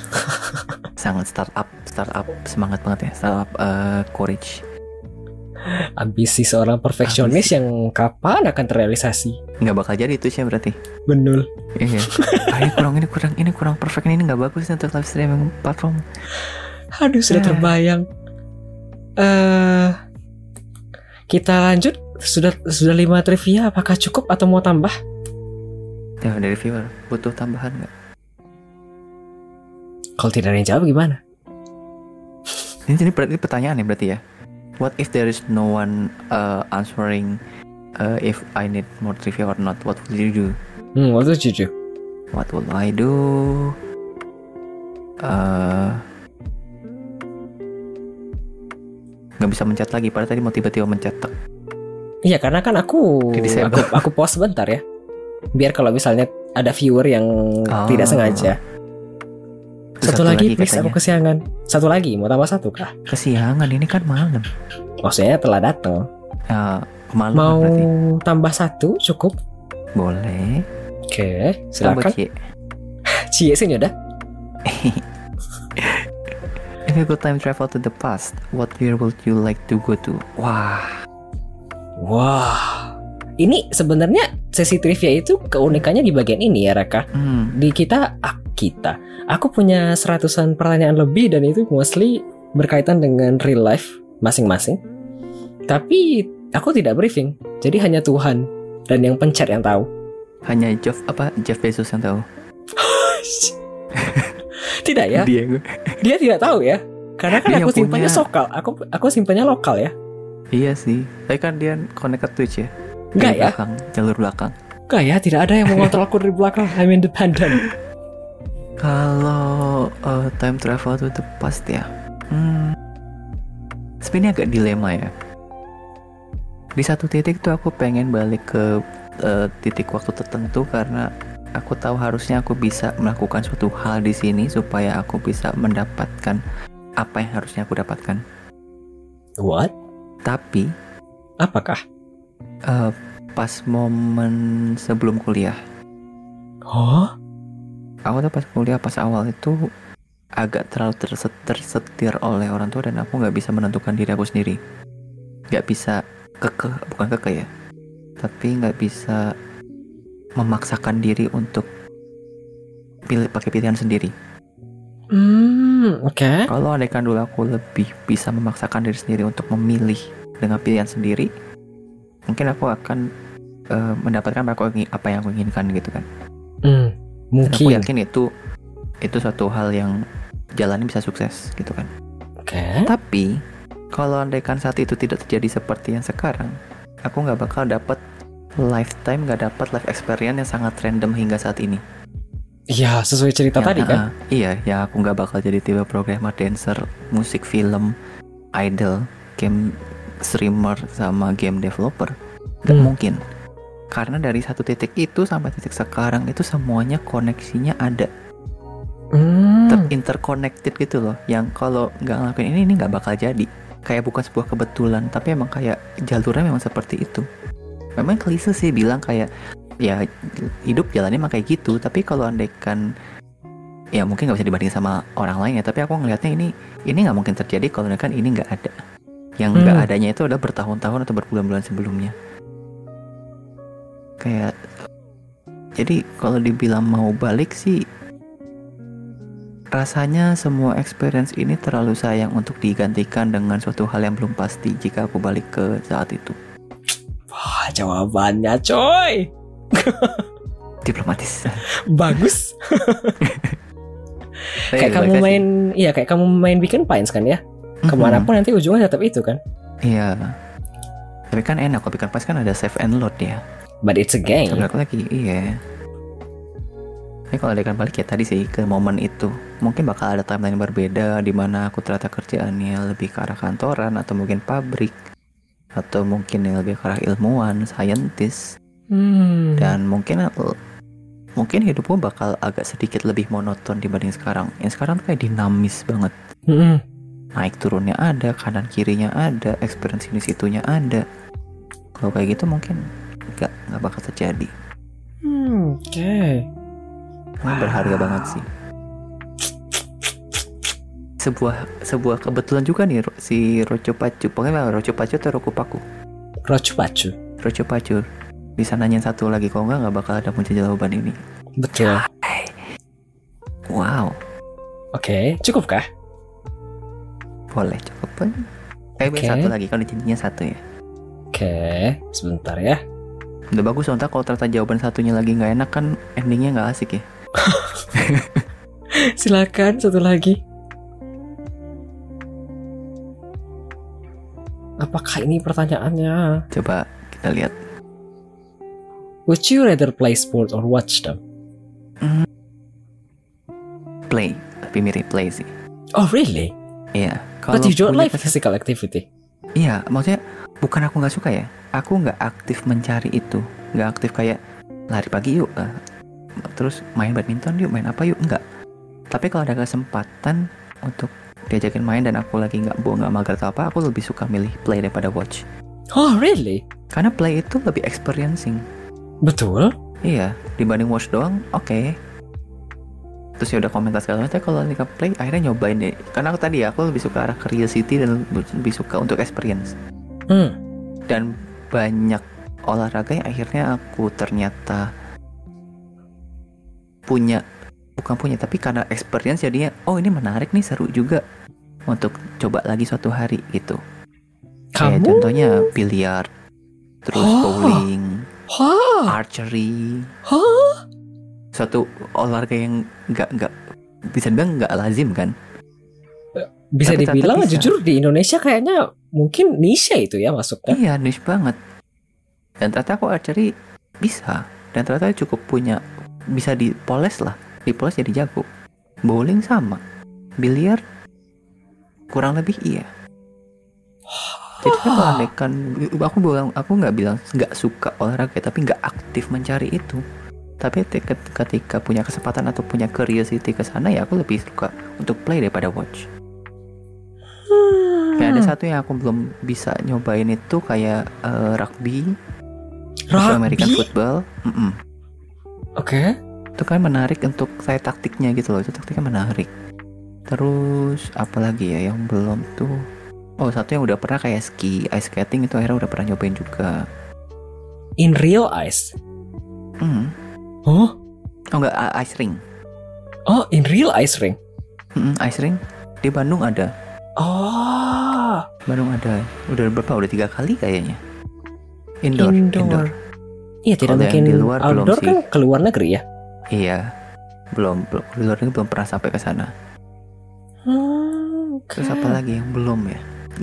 sangat startup startup semangat banget ya startup eh, courage Ambisi seorang perfeksionis yang kapan akan terrealisasi? nggak bakal jadi Twitch ya berarti Benul. iya ah, ini kurang ini kurang ini kurang perfect ini nggak bagus untuk live streaming platform Aduh sudah Ah. terbayang. Eh kita lanjut sudah sudah lima trivia apakah cukup atau mau tambah? ya dari viewer butuh tambahan nggak Kalau tidak ada yang jawab gimana? ini jadi berarti pertanyaan ya berarti ya what if there is no one uh, answering uh, if I need more trivia or not what will you do Hmm, what would you do? What will I do? Eh, nggak bisa mencet lagi. Padahal tadi mau tiba-tiba mencet. tek. Iya karena kan aku aku, aku pause sebentar ya. Biar kalau misalnya ada viewer yang Oh. tidak sengaja. Satu, lagi, please katanya. aku kesiangan. Satu lagi, mau tambah satu kah? Kesiangan ini kan malam. Maksudnya telah datang. Kemaluan Mau berarti. tambah satu cukup? Boleh. Oke, Tambah silakan. Cie. Cie sini udah. If you could time travel to the past, what year would you like to go to? Wah, Wah. Ini sebenarnya sesi trivia itu keunikannya di bagian ini ya Raka. hmm, Di kita, ah, kita. Aku punya seratusan pertanyaan lebih dan itu mostly berkaitan dengan real life masing-masing. Tapi aku tidak briefing. Jadi hanya Tuhan dan yang pencet yang tahu. hanya Jeff apa Jeff Bezos yang tahu. tidak ya? Dia gue. Dia tidak tahu ya. Karena kan Dia aku simpannya punya- lokal. Aku aku simpannya lokal ya. Iya sih. Tapi kan dia connect ke Twitch ya. Enggak ya? Belakang, jalur belakang. Enggak ya, tidak ada yang mengontrol aku dari belakang. I'm independent. Kalau uh, time travel to the past ya, hmm, sebenarnya agak dilema ya. Di satu titik tuh aku pengen balik ke uh, titik waktu tertentu karena aku tahu harusnya aku bisa melakukan suatu hal di sini supaya aku bisa mendapatkan apa yang harusnya aku dapatkan. What? Tapi Apakah? uh, pas momen sebelum kuliah, Oh? aku tuh pas kuliah pas awal itu agak terlalu terset- tersetir oleh orang tua dan aku nggak bisa menentukan diri aku sendiri nggak bisa kekeh bukan kekeh ya tapi nggak bisa memaksakan diri untuk pilih pakai pilihan sendiri Hmm, oke. kalau andaikan dulu aku lebih bisa memaksakan diri sendiri untuk memilih dengan pilihan sendiri mungkin aku akan eh, mendapatkan apa, apa yang aku inginkan gitu kan Hmm, Dan aku mungkin. yakin itu itu suatu hal yang jalannya bisa sukses gitu kan Oke. Tapi kalau andaikan saat itu tidak terjadi seperti yang sekarang, aku nggak bakal dapat lifetime, nggak dapat life experience yang sangat random hingga saat ini. Iya, sesuai cerita Yang- tadi kan. ah, iya, ya aku nggak bakal jadi tipe programmer, dancer, musik, film, idol, game streamer sama game developer. Gak Hmm. mungkin. Karena dari satu titik itu sampai titik sekarang itu semuanya koneksinya ada Hmm. terinterconnected gitu loh yang kalau nggak ngelakuin ini ini nggak bakal jadi kayak bukan sebuah kebetulan tapi emang kayak jalurnya memang seperti itu memang klise sih bilang kayak ya hidup jalannya emang kayak gitu tapi kalau andaikan ya mungkin nggak bisa dibanding sama orang lain ya tapi aku ngelihatnya ini ini nggak mungkin terjadi kalau andaikan ini nggak ada yang nggak Hmm. adanya itu udah bertahun-tahun atau berbulan-bulan sebelumnya kayak jadi kalau dibilang mau balik sih Rasanya semua experience ini terlalu sayang untuk digantikan dengan suatu hal yang belum pasti jika aku balik ke saat itu. Jawabannya coy. Diplomatis. Bagus. Kayak balik kamu main, iya kayak kamu main Weekend Pines kan ya. Mhm. Ke mana pun nanti ujungnya tetap itu kan. Iya. Tapi kan enak kalau bikin pas kan ada save and load ya. But it's a game. Balik lagi, iya. Tapi kalau adegan balik ya tadi sih ke momen itu Mungkin bakal ada timeline berbeda di mana aku ternyata kerjaannya lebih ke arah kantoran Atau mungkin pabrik Atau mungkin yang lebih ke arah ilmuwan, scientist Hmm. dan mungkin mungkin hidupku bakal agak sedikit lebih monoton dibanding sekarang. Yang sekarang tuh kayak dinamis banget. Hmm. Naik turunnya ada, kanan kirinya ada, experience ini situnya ada. Kalau kayak gitu mungkin nggak nggak bakal terjadi. Hmm, Oke. Ini berharga banget sih. Sebuah sebuah kebetulan juga nih si Roco Pacu. Pokoknya Roco Pacu atau Roku Paku. Rocu pacu. Roco Pacu. Bisa nanyain satu lagi kalau nggak nggak bakal ada muncul jawaban ini. Betul. Wow, Oke, cukup kah? boleh cukup pun. Eh, Oke. satu lagi kan cincinnya satu ya. Oke, sebentar ya. Udah bagus soalnya kalau ternyata jawaban satunya lagi nggak enak kan endingnya nggak asik ya. Silakan satu lagi. Apakah ini pertanyaannya? Coba kita lihat. Would you rather play sport or watch them? Play, tapi mirip play sih. Oh really? Iya. But you don't like physical activity. Iya, maksudnya bukan aku nggak suka ya. Aku nggak aktif mencari itu, nggak aktif kayak lari pagi yuk, eh, terus main badminton yuk, main apa yuk, enggak. Tapi kalau ada kesempatan untuk diajakin main dan aku lagi nggak mau nggak mager atau apa, aku lebih suka milih play daripada watch. Oh, really? Karena play itu lebih experiencing. Betul? Iya, dibanding watch doang, oke. Terus ya udah komentar segala macam kalau Nika play akhirnya nyobain deh. Karena aku tadi ya, aku lebih suka arah curiosity dan lebih suka untuk experience. Hmm. Dan banyak olahraga yang akhirnya aku ternyata punya bukan punya tapi karena experience jadinya oh ini menarik nih seru juga untuk coba lagi suatu hari gitu. Kayak Kamu? contohnya biliar, terus Oh. bowling, Hah? archery, Hah? suatu olahraga yang nggak nggak bisa bilang nggak lazim kan Bisa Tapi dibilang bisa. jujur di Indonesia kayaknya mungkin niche itu ya masuknya. iya niche banget dan ternyata aku archery bisa dan ternyata cukup punya bisa dipoles lah dipoles jadi jago bowling sama biliar kurang lebih iya jadi kan andaikan aku bilang aku nggak bilang nggak suka olahraga tapi nggak aktif mencari itu tapi ketika, punya kesempatan atau punya curiosity ke sana ya aku lebih suka untuk play daripada watch Kayak ada Hmm. satu yang aku belum bisa nyobain itu kayak eh, rugby, Rugby? American football. Mm-mm. Oke. Itu kan menarik untuk saya taktiknya gitu loh. Itu taktiknya menarik. Terus apa lagi ya yang belum tuh? Oh satu yang udah pernah kayak ski, ice skating itu akhirnya udah pernah nyobain juga. In real eyes. Hmm. Oh, Oh enggak ice ring. oh in real ice ring. Mm-mm, ice ring di Bandung ada. Oh, Bandung ada. Udah berapa? Udah tiga kali kayaknya. Indoor. indoor. Iya tidak yang mungkin di luar belum outdoor sih. kan ke luar negeri ya. Iya. Belum, belum luar negeri belum pernah sampai ke sana. Hmm, oke. Terus apa lagi yang belum ya?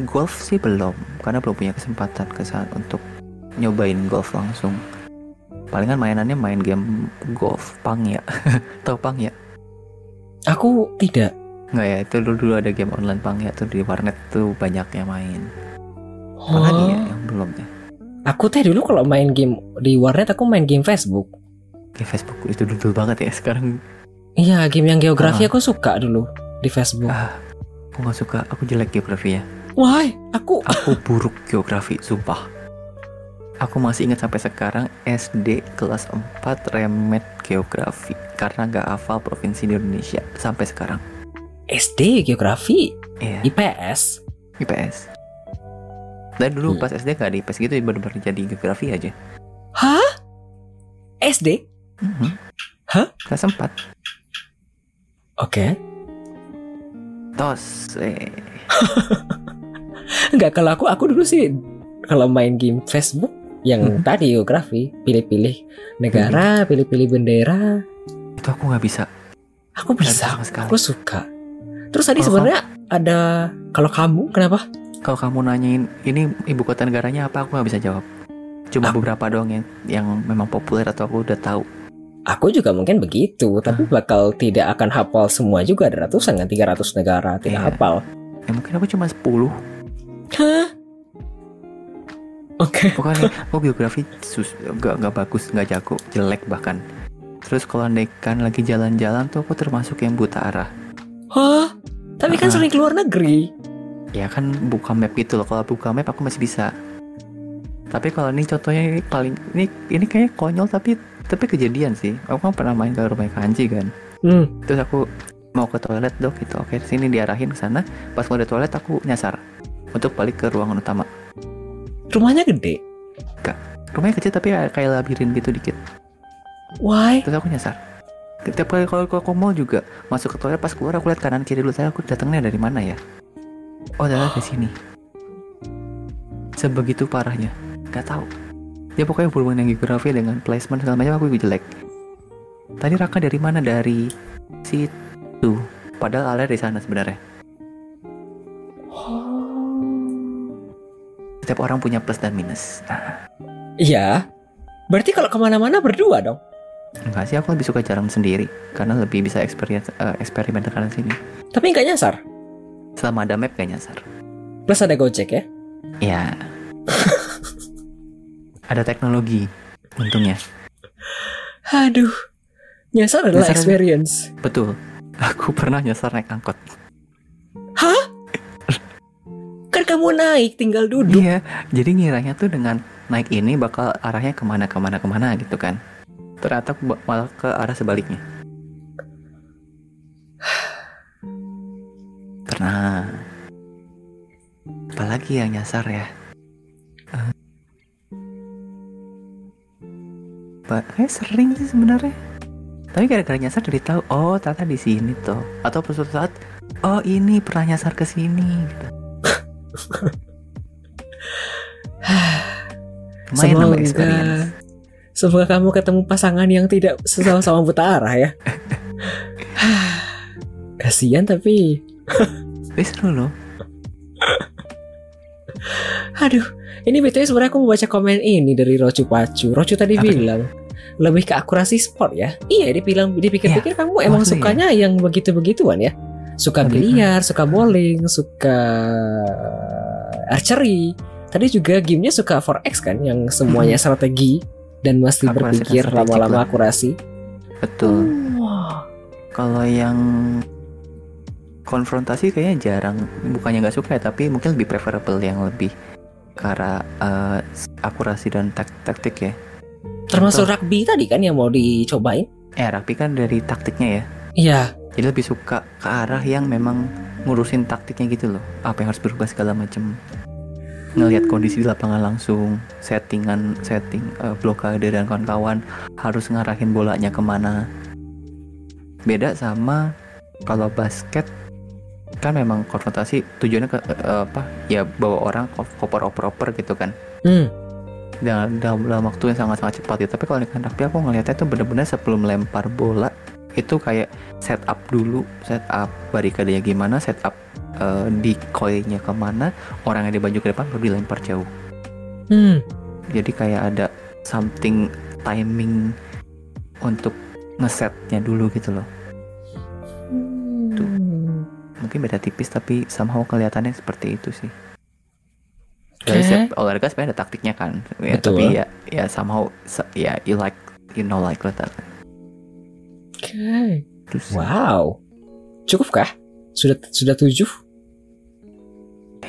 Golf sih belum, karena belum punya kesempatan ke sana untuk nyobain golf langsung. Palingan mainannya main game golf, pang ya. Tahu pang ya? Aku tidak. Nggak ya, itu dulu, dulu ada game online pang ya tuh di warnet tuh banyak yang main. Apa lagi ya Oh, yang belum ya? Aku teh dulu kalau main game di warnet aku main game Facebook. Game Facebook itu dulu banget ya. Sekarang Iya, game yang geografi Ah. aku suka dulu di Facebook. ah, aku nggak suka, aku jelek geografi ya. Why? Aku Aku buruk geografi, sumpah. Aku masih ingat sampai sekarang SD kelas 4 remet geografi karena nggak hafal provinsi di Indonesia sampai sekarang. SD geografi, Iya, IPS. IPS. Dan dulu Hmm. pas SD gak ada IPS gitu, bener-bener jadi geografi aja. Hah? SD? Hah? Kelas 4. Oke. Tos. Eh. Enggak kalau aku aku dulu sih kalau main game Facebook yang Hmm. tadi geografi, pilih-pilih negara, pilih-pilih bendera. Itu aku nggak bisa. Aku bisa. sama sekali. Aku suka. Terus tadi sebenarnya ada kalau kamu kenapa? Kalau kamu nanyain ini ibu kota negaranya apa, aku nggak bisa jawab. Cuma Ah. beberapa doang yang yang memang populer atau aku udah tahu. Aku juga mungkin begitu, tapi bakal tidak akan hafal semua juga ada ratusan kan 300 negara tidak Iya. hafal. Ya mungkin aku cuma 10 Hah? Oke. Pokoknya aku geografi sus nggak nggak bagus, nggak jago, jelek bahkan. Terus kalau andaikan lagi jalan-jalan tuh aku termasuk yang buta arah. Hah? Tapi kan Ah. sering keluar negeri. Ya kan buka map gitu loh. Kalau buka map aku masih bisa. Tapi kalau ini contohnya ini paling ini ini kayak konyol tapi tapi kejadian sih. Aku kan pernah main ke rumah kanji kan. Hmm. Terus aku mau ke toilet dok gitu. Oke sini diarahin ke sana. Pas mau di toilet aku nyasar untuk balik ke ruangan utama. Rumahnya gede. Rumahnya kecil tapi kayak labirin gitu dikit. Why? terus aku nyasar setiap kali kalau kalau aku mau juga masuk ke toilet pas keluar aku lihat kanan kiri dulu saya aku datangnya dari mana ya oh dari sini sebegitu parahnya nggak tahu ya pokoknya hubungan yang geografi dengan placement segala macam aku jelek tadi Raka dari mana dari situ padahal Alia dari sana sebenarnya setiap orang punya plus dan minus nah, Iya. Berarti kalau ke mana-mana berdua dong. enggak sih aku lebih suka jalan sendiri karena lebih bisa experience eh, eksperimen ke sini Tapi nggak nyasar. selama ada map gak nyasar Plus ada Gojek ya. Ya. Ada teknologi untungnya. Aduh. Nyasar adalah Nyasar- experience. Betul. Aku pernah nyasar naik angkot. Kan kamu naik, tinggal duduk. Iya, jadi ngiranya tuh dengan naik ini bakal arahnya ke mana ke mana ke mana gitu kan. Ternyata malah ke arah sebaliknya. Pernah. Apalagi yang nyasar ya? Ba- kayak sering sih sebenarnya. Tapi gara-gara nyasar jadi tahu, oh ternyata di sini tuh. Atau suatu saat, oh ini pernah nyasar ke sini. Gitu. Experience. semoga kamu ketemu pasangan yang tidak sama-sama buta arah ya. Kasihan tapi, Tapi seru loh. aduh, ini btw sebenarnya aku mau baca komen ini dari Rocu Pacu. Rocu tadi Apa bilang lebih ke akurasi sport ya. Iya, dia bilang dipikir-pikir kamu emang maksudnya sukanya yang begitu-begituan ya. Suka biliar, suka bowling, suka archery. Tadi juga gamenya suka 4X kan, yang semuanya strategi dan mesti Akurasi berpikir lama-lama akurasi. Betul. Kalau yang konfrontasi kayaknya jarang. Bukannya nggak suka ya, tapi mungkin lebih preferable yang lebih ke arah eh, akurasi dan tak- taktik ya. Termasuk Contoh. rugby tadi kan yang mau dicobain? Eh, rugby kan dari taktiknya ya. Iya. Jadi lebih suka ke arah yang memang ngurusin taktiknya gitu loh. Apa yang harus berubah segala macam. Ngelihat kondisi di lapangan langsung, settingan, setting eh, blokade dan kawan-kawan harus ngarahin bolanya ke mana. Beda sama kalau basket kan memang konfrontasi tujuannya ke eh, apa? Ya bawa orang ko- koper-oper-oper gitu kan Hmm. Dalam, dalam, dalam waktu yang sangat-sangat cepat ya. Tapi kalau di rugby aku ngelihatnya itu bener-bener sebelum lempar bola itu kayak setup dulu, setup barikadenya gimana, setup uh, decoy-nya ke mana, orang yang di baju ke depan baru dilempar jauh. Hmm. Jadi kayak ada something timing untuk ngesetnya dulu gitu loh. Tuh. Mungkin beda tipis tapi somehow kelihatannya seperti itu sih. Dari setiap olahraga sebenarnya ada taktiknya kan, ya, Betul. tapi ya ya somehow ya you like you know like that. Oke. Terus Wow. Cukupkah? Sudah sudah tujuh?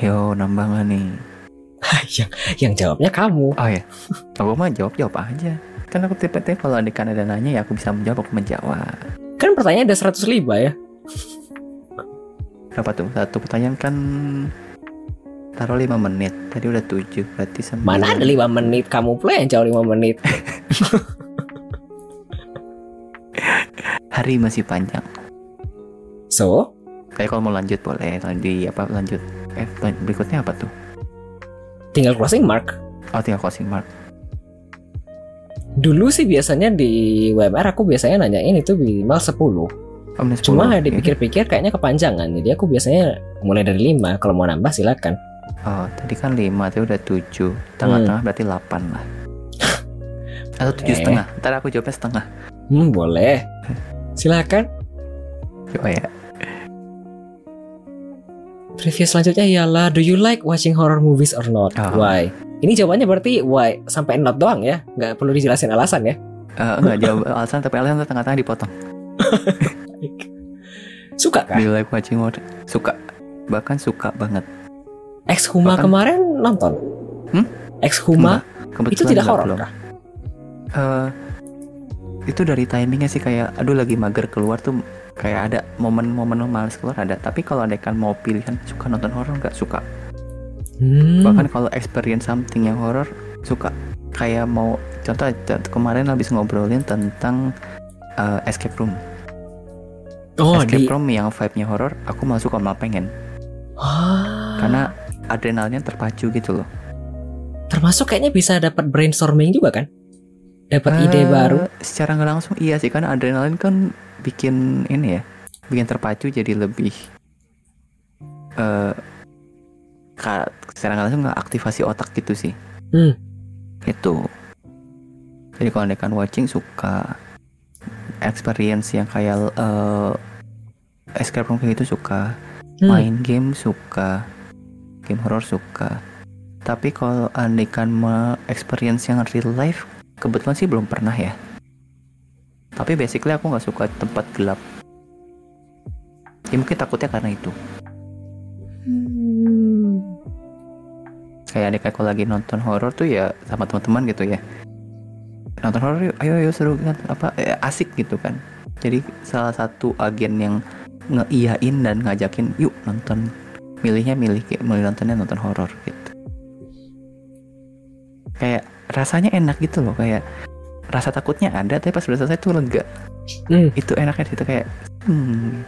yo nambah nggak nih? yang yang jawabnya kamu. Oh ya, aku mah jawab jawab aja. Kan aku tipe-tipe kalau adekan ada nanya ya aku bisa menjawab aku menjawab. Kan pertanyaan ada 105 ya. Berapa tuh? Satu pertanyaan kan taruh 5 menit. Tadi udah 7 berarti sembilan. Mana ada 5 menit kamu pula yang jawab 5 menit. Hari masih panjang. So, Kayak kalau mau lanjut boleh di apa lanjut eh berikutnya apa tuh? tinggal closing mark. Oh tinggal closing mark. Dulu sih biasanya di WMR aku biasanya nanyain itu minimal 10. Oh, menit Cuma 10. dipikir-pikir kayaknya kepanjangan. Jadi aku biasanya mulai dari 5. Kalau mau nambah silakan. Oh tadi kan 5 tadi udah 7 Tengah-tengah berarti 8 lah. Atau tujuh Eh. setengah. Ntar aku jawabnya setengah. Hmm, boleh. Silakan. Coba ya. Trivia selanjutnya ialah Do you like watching horror movies or not? Oh. Why? Ini jawabannya berarti why sampai not doang ya, nggak perlu dijelasin alasan ya. Eh, enggak jawab alasan tapi alasan tengah-tengah dipotong. Suka Do kah? you like watching what? Suka. Bahkan suka banget. Ex Huma Bahkan- kemarin nonton. Hmm? Ex Huma Kebetulan itu tidak horor kah? Eh, itu dari timingnya sih kayak aduh lagi mager keluar tuh kayak ada momen-momen males keluar ada tapi kalau ada kan mau pilihan suka nonton horor nggak suka Hmm. bahkan kalau experience something yang horor suka kayak mau contoh contoh kemarin habis ngobrolin tentang eh, escape room oh escape di room yang vibe-nya horor aku malah suka malah pengen Ah. karena adrenalnya terpacu gitu loh termasuk kayaknya bisa dapat brainstorming juga kan? Dapat ide Eh, baru. secara nggak langsung iya sih karena adrenalin kan bikin ini ya bikin terpacu jadi lebih eh ka- secara nggak langsung aktivasi otak gitu sih Hmm. itu jadi kalau nekan watching suka experience yang kayak eh escape room kayak gitu suka Hmm. main game suka game horror suka. Tapi kalau andekan me experience yang real life kebetulan sih belum pernah ya. Tapi basically aku nggak suka tempat gelap. Ya mungkin takutnya karena itu. Kayak adik aku lagi nonton horor tuh ya sama teman-teman gitu ya. Nonton horor ayo ayo seru kan. Apa eh, asik gitu kan. Jadi salah satu agen yang ngeiyain dan ngajakin yuk nonton milihnya milih kayak milih nontonnya nonton horor gitu kayak rasanya enak gitu loh kayak rasa takutnya ada tapi pas udah selesai tuh lega Hmm. itu enaknya di situ kayak hmm,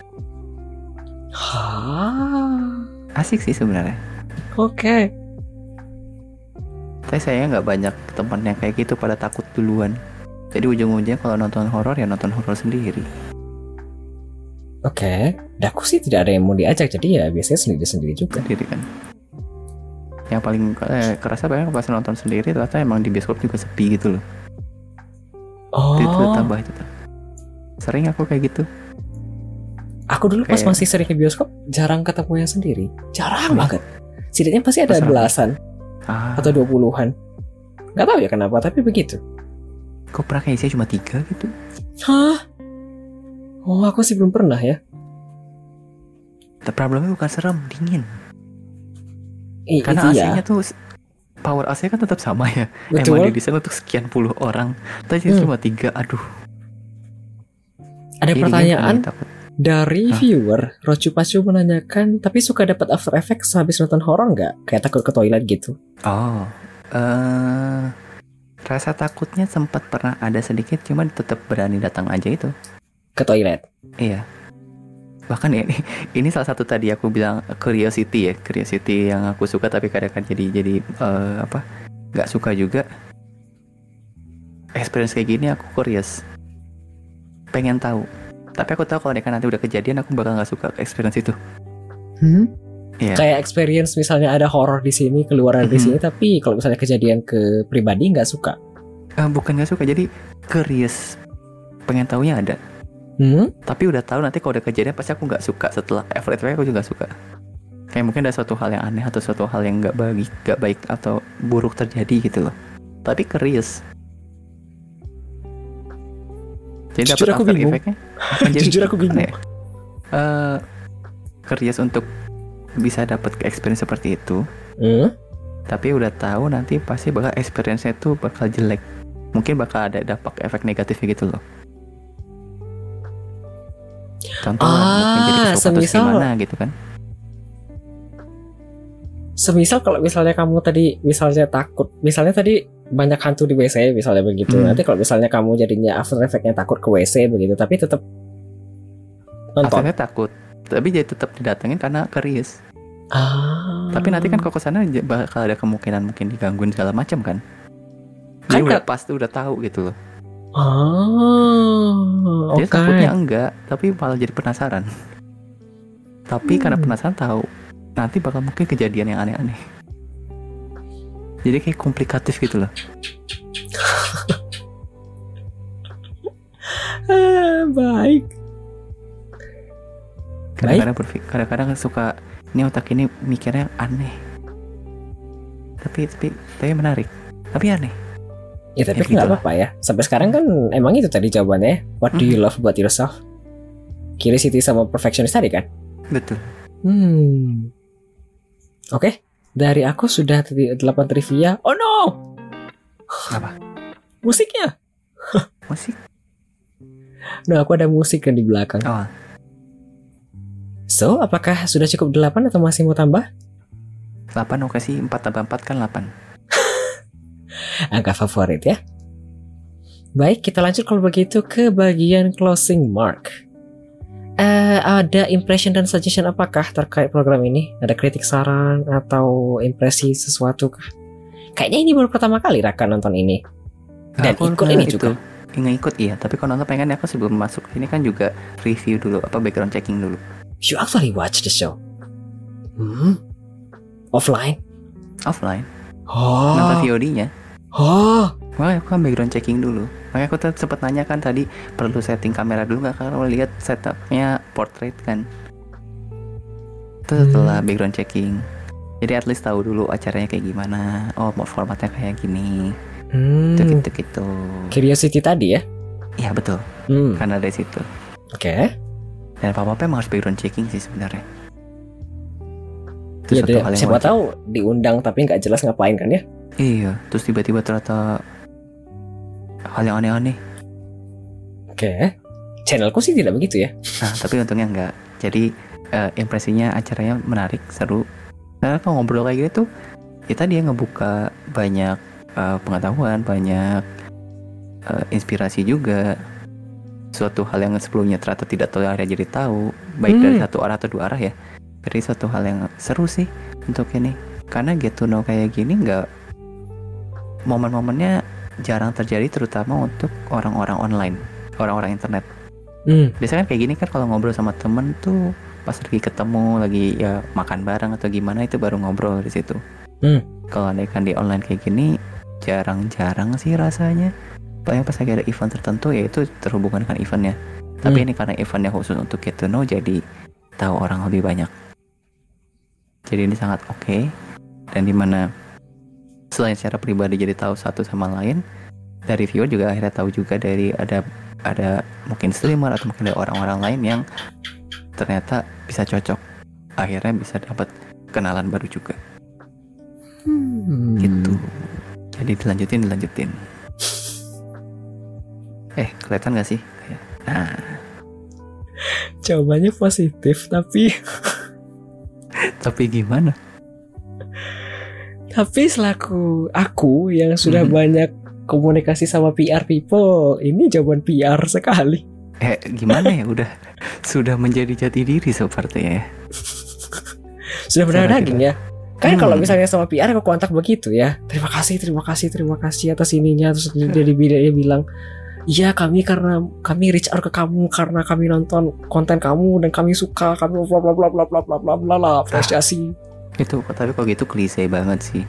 Hah. asik sih sebenarnya Oke. Tapi saya nggak banyak teman yang kayak gitu pada takut duluan. Jadi ujung-ujungnya kalau nonton horor ya nonton horor sendiri. Oke. Dan aku sih tidak ada yang mau diajak jadi ya biasanya sendiri-sendiri juga. Sendiri kan. Yang paling eh, kerasa banyak pas nonton sendiri ternyata emang di bioskop juga sepi gitu loh. Oh. Itu tambah itu. Sering aku kayak gitu. Aku dulu pas Kayak- masih sering ke bioskop jarang ketemu yang sendiri. Jarang banget. Setidaknya pasti ada Pas rame. belasan Ah, atau dua puluhan. Gak tahu ya kenapa tapi begitu. kok pernah kayak saya cuma tiga gitu. Hah? Oh aku sih belum pernah ya. Tapi problemnya bukan serem, dingin. I- Karena ya. AC-nya tuh power AC kan tetap sama ya. Betul. Emang didesain untuk sekian puluh orang. Tapi Hmm. cuma tiga, aduh. Ada Jadi pertanyaan dari Hah? viewer Rocu Pacu menanyakan tapi suka dapat after effect sehabis nonton horor nggak? Kayak takut ke toilet gitu. Oh, eh rasa takutnya sempat pernah ada sedikit, cuman tetap berani datang aja itu. Ke toilet. Iya. Bahkan ini ini salah satu tadi aku bilang curiosity ya, curiosity yang aku suka tapi kadang-kadang jadi jadi eh, apa? nggak suka juga. Experience kayak gini aku curious. Pengen tahu. Tapi aku tahu kalau nanti udah kejadian aku bakal nggak suka experience itu. Hmm? Iya. Kayak experience misalnya ada horor di sini, keluaran di Mhm. sini, tapi kalau misalnya kejadian ke pribadi nggak suka. Eh, bukan nggak suka, jadi curious. Pengen taunya ada. Hmm? tapi udah tahu nanti kalau udah kejadian pasti aku nggak suka setelah effort itu aku juga suka kayak mungkin ada suatu hal yang aneh atau suatu hal yang nggak baik nggak baik atau buruk terjadi gitu loh tapi curious jadi Jujur aku bingung. jadi Jujur aku bingung. aneh. Eh, curious untuk bisa dapat experience seperti itu Hmm? tapi udah tahu nanti pasti bakal experience-nya itu bakal jelek mungkin bakal ada dampak efek negatifnya gitu loh contoh Ah, semisal- gimana gitu kan Semisal kalau misalnya kamu tadi misalnya takut, misalnya tadi banyak hantu di WC misalnya begitu. Hmm. Nanti kalau misalnya kamu jadinya after effect-nya takut ke WC begitu, tapi tetap nonton. Akhirnya takut tapi jadi tetap didatengin karena curious Ah. tapi nanti kan kalau ke sana j- bakal ada kemungkinan mungkin digangguin segala macam kan jadi Kan udah pasti udah tahu gitu loh Ah, jadi oke. takutnya enggak tapi malah jadi penasaran. Tapi karena Hmm. penasaran tahu nanti bakal mungkin kejadian yang aneh-aneh. Jadi kayak komplikatif gitu loh. Baik. kadang-kadang berpikir kadang-kadang suka ini otak ini mikirnya aneh. Tapi tapi tapi menarik. Tapi aneh Ya tapi Ya, nggak apa-apa ya. Sampai sekarang kan emang itu tadi jawabannya. What do you love about yourself? Curiosity sama perfectionist tadi kan? betul Hmm. Oke, dari aku sudah tadi 8 trivia. Oh no, apa musiknya. musik Nah, aku ada musik kan di belakang. oh So, apakah sudah cukup 8 atau masih mau tambah? 8 oke sih 4 tambah 4 kan 8 Angka favorit ya. Baik, kita lanjut kalau begitu ke bagian closing mark. Eh, ada impression dan suggestion apakah terkait program ini? Ada kritik saran atau impresi sesuatu kah? Kayaknya ini baru pertama kali Raka nonton ini. Dan Aku ikut ini itu, juga. Ngikut iya, tapi kalau nonton pengen aku sebelum masuk ini kan juga review dulu apa background checking dulu. You actually watch the show? Hmm? Offline? Offline, Oh. nonton VOD-nya. Oh. Makanya aku kan background checking dulu. Makanya aku tuh sempet nanya kan tadi perlu setting kamera dulu nggak kalau lihat setupnya portrait kan. Itu setelah Hmm. background checking. Jadi at least tahu dulu acaranya kayak gimana. Oh mau formatnya kayak gini. Hmm. Gitu gitu gitu. Curiosity tadi ya? Iya betul. Hmm. Karena dari situ. Oke. dan apa apa emang harus background checking sih sebenarnya Iya, suatu deh. hal yang siapa wajar. tahu diundang tapi nggak jelas ngapain kan ya? Iya terus tiba-tiba ternyata hal yang aneh-aneh Oke. Channelku sih tidak begitu ya. nah tapi untungnya enggak jadi eh, impresinya acaranya menarik seru karena kalau ngobrol kayak gitu kita dia ngebuka banyak eh, pengetahuan banyak eh, inspirasi juga suatu hal yang sebelumnya ternyata tidak tahu akhirnya jadi tahu baik dari Hmm. satu arah atau dua arah ya jadi suatu hal yang seru sih untuk ini karena get to know kayak gini nggak momen-momennya jarang terjadi terutama untuk orang-orang online orang-orang internet Hmm. biasanya kan kayak gini kan kalau ngobrol sama temen tuh pas lagi ketemu lagi ya makan bareng atau gimana itu baru ngobrol di situ. Hmm. Kalau kan di online kayak gini jarang-jarang sih rasanya. Paling pas lagi ada event tertentu ya itu terhubungan dengan eventnya. Tapi Hmm. ini karena eventnya khusus untuk get to know jadi tahu orang lebih banyak. Jadi ini sangat oke dan di mana selain secara pribadi jadi tahu satu sama lain dari viewer juga akhirnya tahu juga dari ada ada mungkin streamer atau mungkin ada orang-orang lain yang ternyata bisa cocok. Akhirnya bisa dapat kenalan baru juga. Hmm. gitu. Jadi dilanjutin dilanjutin. Eh kelihatan gak sih? Nah. Jawabannya positif tapi tapi gimana tapi selaku aku yang sudah Mhm. banyak komunikasi sama PR people, ini jawaban PR sekali. eh gimana ya udah sudah menjadi jati diri sepertinya ya Sudah benar daging ya. Kan Hmm. kalau misalnya sama PR aku kontak begitu ya. Terima kasih, terima kasih, terima kasih atas ininya terus dia, dia bilang Iya kami karena kami reach out ke kamu karena kami nonton konten kamu dan kami suka kami bla bla bla bla bla bla bla bla bla apresiasi. Itu tapi kalau gitu klise banget sih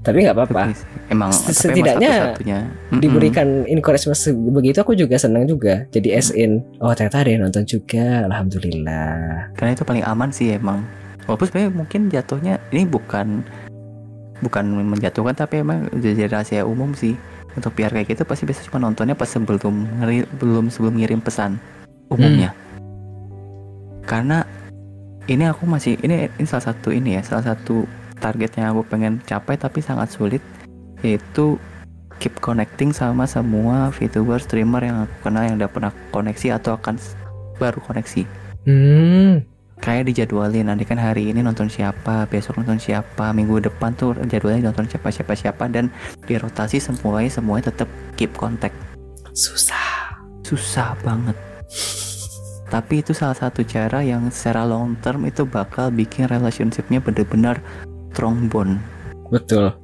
Tapi nggak apa-apa. emang Setidaknya satu-satunya Mm-mm. Diberikan encouragement begitu aku juga senang juga. Jadi as in oh ternyata ada yang nonton juga. Alhamdulillah. karena itu paling aman sih emang walaupun sebenarnya mungkin jatuhnya ini bukan bukan menjatuhkan tapi emang udah jadi rahasia umum sih untuk PR kayak gitu pasti biasa cuma nontonnya pas sebelum ngeri- belum sebelum ngirim pesan umumnya karena ini aku masih ini ini salah satu ini ya salah satu target yang aku pengen capai tapi sangat sulit yaitu keep connecting sama semua VTuber streamer yang aku kenal yang udah pernah koneksi atau akan baru koneksi Hmm. kayak dijadwalin nanti kan hari ini nonton siapa besok nonton siapa minggu depan tuh jadwalnya nonton siapa siapa siapa dan dirotasi semuanya semuanya tetap keep contact Susah. susah banget tapi itu salah satu cara yang secara long term itu bakal bikin relationshipnya benar-benar strong bond. Betul.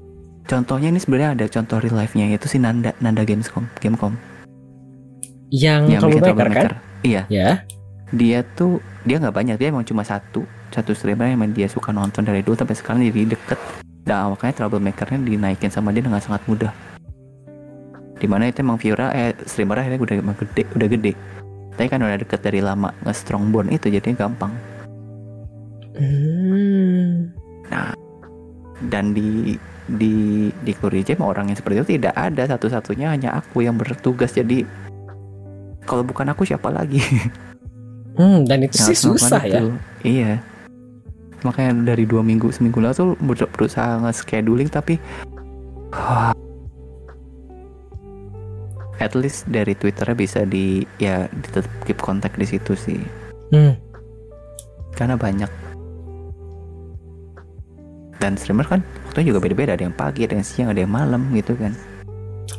contohnya ini sebenarnya ada contoh real life nya yaitu si Nanda Nanda Gamescom Gamecom. Yang yang bikin troublemaker. kan? troublemaker iya. Ya. dia tuh dia nggak banyak dia emang cuma satu satu streamer yang dia suka nonton dari dulu sampai sekarang jadi deket. Dan makanya troublemakernya dinaikin sama dia dengan sangat mudah. Di mana itu emang Fiora eh streamer akhirnya udah emang gede udah gede tapi kan udah deket dari lama nge-strong bond itu jadinya gampang Hmm. dan di di di Korea emang orang yang seperti itu tidak ada satu-satunya hanya aku yang bertugas jadi kalau bukan aku siapa lagi Hmm, dan itu yang sih susah ya. itu. Iya. Makanya dari dua minggu seminggu lalu tuh ber- berusaha nge-scheduling tapi at least dari Twitternya bisa di ya di tetap keep kontak di situ sih. Hmm. Karena banyak dan streamer kan waktunya juga beda-beda ada yang pagi ada yang siang ada yang malam gitu kan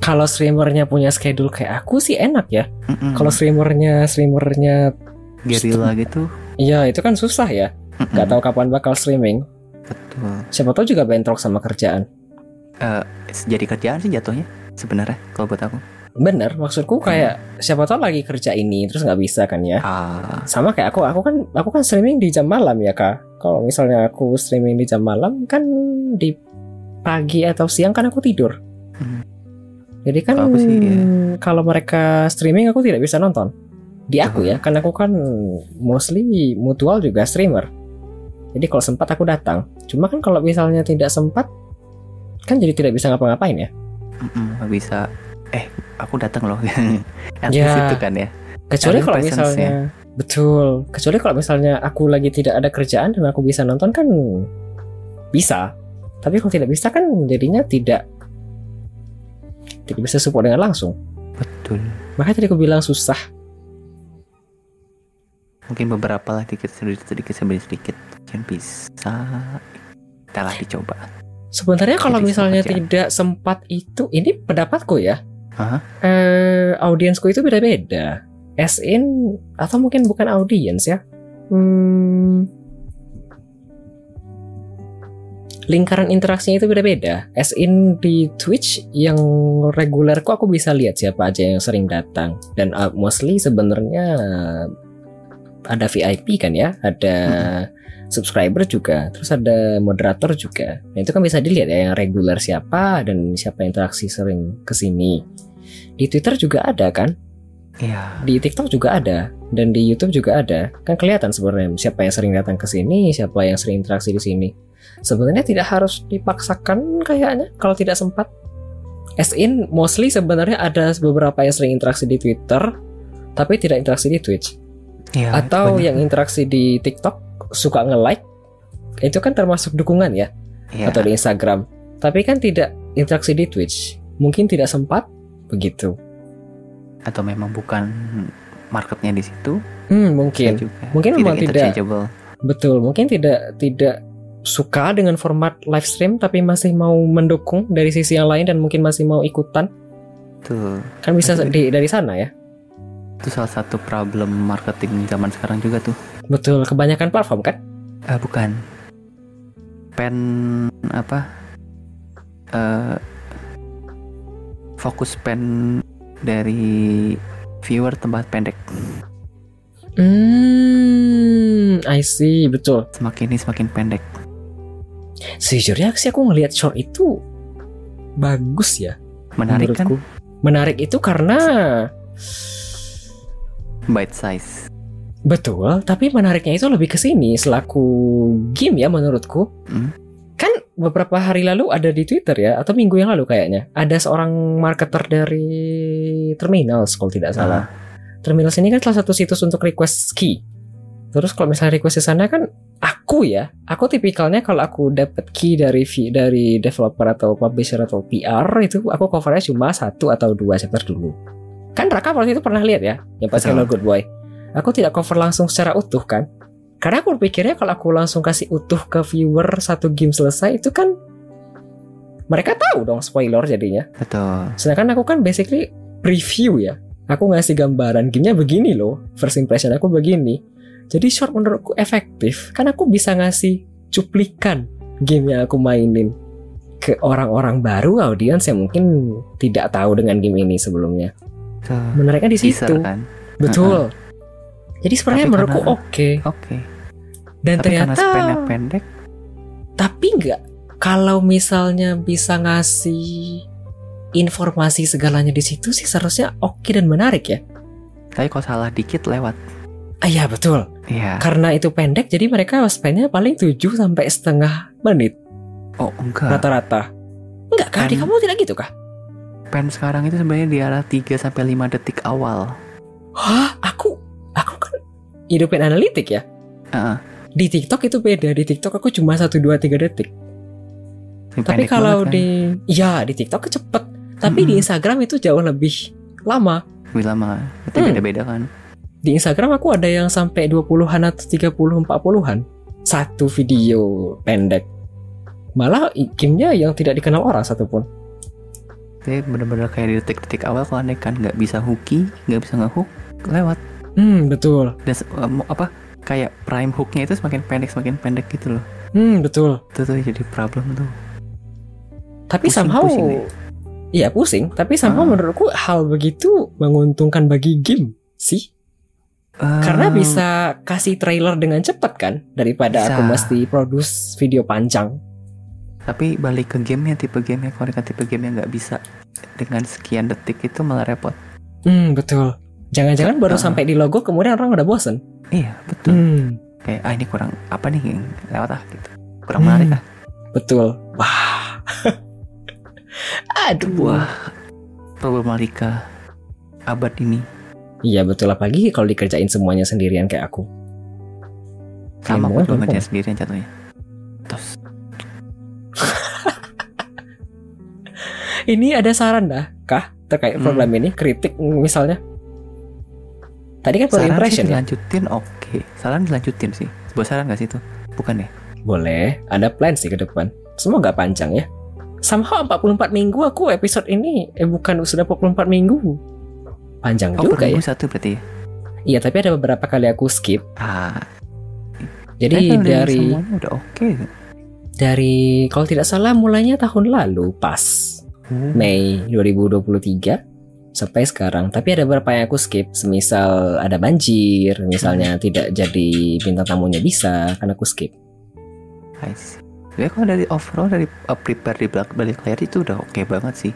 Kalau streamernya punya schedule kayak aku sih enak ya. Mm-mm. Kalau streamernya streamernya gerila gitu ya itu kan susah ya. mm-mm. Gak tahu kapan bakal streaming. betul Siapa tahu juga bentrok sama kerjaan. Eh, jadi kerjaan sih jatuhnya sebenarnya kalau buat aku Bener, maksudku kayak siapa tahu lagi kerja ini terus nggak bisa kan ya. ah Sama kayak aku, aku kan aku kan streaming di jam malam ya kak. Kalau misalnya aku streaming di jam malam kan di pagi atau siang kan aku tidur. Hmm. Jadi kan Kalau aku sih, ya. kalau mereka streaming aku tidak bisa nonton. Di aku ya, karena aku kan mostly mutual juga streamer. Jadi kalau sempat aku datang. Cuma kan kalau misalnya tidak sempat kan jadi tidak bisa ngapa-ngapain ya. Mm-mm, nggak bisa eh aku datang loh at Ya. least itu kan ya Kecuali kalau misalnya Betul. Kecuali kalau misalnya aku lagi tidak ada kerjaan dan aku bisa nonton kan bisa. Tapi kalau tidak bisa kan jadinya tidak tidak bisa support dengan langsung. Betul. Makanya tadi aku bilang susah. Mungkin beberapa lah dikit sedikit sedikit sedikit sedikit mungkin bisa. Kita lah dicoba. Sebenarnya kalau misalnya ya. tidak sempat itu, ini pendapatku ya. Hah? Eh, audiensku itu beda-beda. As in atau mungkin bukan audiens ya. Hmm, lingkaran interaksinya itu beda-beda. As in di Twitch yang reguler kok aku bisa lihat siapa aja yang sering datang dan uh, mostly sebenarnya ada VIP kan ya, ada subscriber juga, terus ada moderator juga. Nah, itu kan bisa dilihat ya yang reguler siapa dan siapa yang interaksi sering ke sini. Di Twitter juga ada kan? Iya. di TikTok juga ada dan di YouTube juga ada kan kelihatan sebenarnya siapa yang sering datang ke sini siapa yang sering interaksi di sini sebenarnya tidak harus dipaksakan kayaknya kalau tidak sempat as in mostly sebenarnya ada beberapa yang sering interaksi di Twitter tapi tidak interaksi di Twitch Iya. atau banyak. yang interaksi di TikTok suka nge-like itu kan termasuk dukungan ya Iya. atau di Instagram tapi kan tidak interaksi di Twitch mungkin tidak sempat begitu atau memang bukan marketnya di situ hmm, mungkin juga. Mungkin memang tidak. Betul, mungkin tidak tidak suka dengan format live stream tapi masih mau mendukung dari sisi yang lain dan mungkin masih mau ikutan. Tuh, Kan bisa Betul. di, dari sana ya. itu salah satu problem marketing zaman sekarang juga tuh. Betul, kebanyakan platform kan? Ah, bukan. Pen apa? eh fokus pen dari viewer tempat pendek. Hmm, I see, betul. Semakin ini semakin pendek. Sejujurnya sih aku ngelihat short itu bagus ya Menarik kan? menurutku. Menarik itu karena Bite size. betul, tapi menariknya itu lebih ke sini selaku game ya menurutku. Hmm. Beberapa hari lalu ada di Twitter ya atau minggu yang lalu kayaknya ada seorang marketer dari Terminals kalau tidak salah. Terminals ini kan salah satu situs untuk request key. Terus kalau misalnya request di sana kan aku ya, aku tipikalnya kalau aku dapat key dari dari developer atau publisher atau PR itu aku covernya cuma satu atau dua chapter dulu. Kan Raka waktu itu pernah lihat ya, yang pas. Hello Good Boy. Aku tidak cover langsung secara utuh kan. Karena aku berpikirnya kalau aku langsung kasih utuh ke viewer satu game selesai itu kan mereka tahu dong spoiler jadinya. Betul. Sedangkan aku kan basically preview ya. Aku ngasih gambaran gamenya begini loh. First impression aku begini. Jadi short menurutku efektif. Kan aku bisa ngasih cuplikan game yang aku mainin ke orang-orang baru audiens yang mungkin tidak tahu dengan game ini sebelumnya. Menariknya di situ. kan? Betul. Jadi sebenarnya menurutku karena- oke. Oke. Dan Tapi karena ternyata span pendek, tapi nggak kalau misalnya bisa ngasih informasi segalanya di situ sih seharusnya oke dan menarik ya. tapi kalau salah dikit lewat. Ah iya betul. Iya. Karena itu pendek jadi mereka spendnya paling 7 sampai setengah menit Oh enggak. rata-rata. Enggak kah? Di kamu tidak gitu kah? Pen sekarang itu sebenarnya di arah 3 sampai 5 detik awal. Hah? Aku hidupin analitik ya. Heeh. Di TikTok itu beda. Di TikTok aku cuma 1 2 3 detik. Ini Tapi kalau banget kan. di ya di TikTok cepet. Tapi di Mm-mm. Instagram itu jauh lebih lama. Lebih lama. Berarti Hmm. beda-beda kan. Di Instagram aku ada yang sampai 20-an atau 30 40-an. Satu video pendek. Malah gamenya yang tidak dikenal orang satupun. Jadi bener-bener kayak di detik-detik awal kalau aneh kan nggak bisa hooky, nggak bisa ngehook, lewat. Hmm, betul. Dan eh, mau apa? Kayak prime hooknya itu semakin pendek semakin pendek gitu loh. Hmm, betul. Itu tuh jadi problem tuh. Tapi Pusing- somehow pusing deh. Iya pusing, tapi somehow Ah. menurutku hal begitu menguntungkan bagi game sih. Karena Eh, bisa kasih trailer dengan cepat kan daripada Bisa. aku mesti produce video panjang. Tapi balik ke gamenya tipe gamenya kalau tipe game yang nggak bisa dengan sekian detik itu malah repot. Hmm, betul. Jangan-jangan baru Ah. sampai di logo kemudian orang udah bosen. Iya betul. Hmm, Kayak ah ini kurang apa nih lewat ah gitu. Kurang Hmm. menarik ah. betul. Wah. Aduh. Wah problematika abad ini. Iya betul apalagi kalau dikerjain semuanya sendirian kayak aku. Sama Semua aku juga ngerjain sendirian jatuhnya. Terus Ini ada saran dah kah terkait Hmm. program ini kritik misalnya? Tadi kan saran sih impression ya? dilanjutin oke. Saran dilanjutin sih. Sebuah saran gak sih itu? Bukan ya? Boleh, ada plan sih ke depan. Semoga panjang ya. Somehow 44 minggu aku episode ini eh bukan sudah 44 minggu. Panjang Oh, juga ya. satu berarti ya? Iya, tapi ada beberapa kali aku skip. Ah, Jadi eh, dari semuanya udah oke. dari kalau tidak salah mulainya tahun lalu pas Mei 2023 sampai sekarang. Tapi ada beberapa yang aku skip, semisal ada banjir, misalnya tidak jadi bintang tamunya bisa, kan aku skip. See. Sebenarnya kalau dari overall dari uh, prepare di belak balik layar itu udah oke banget sih.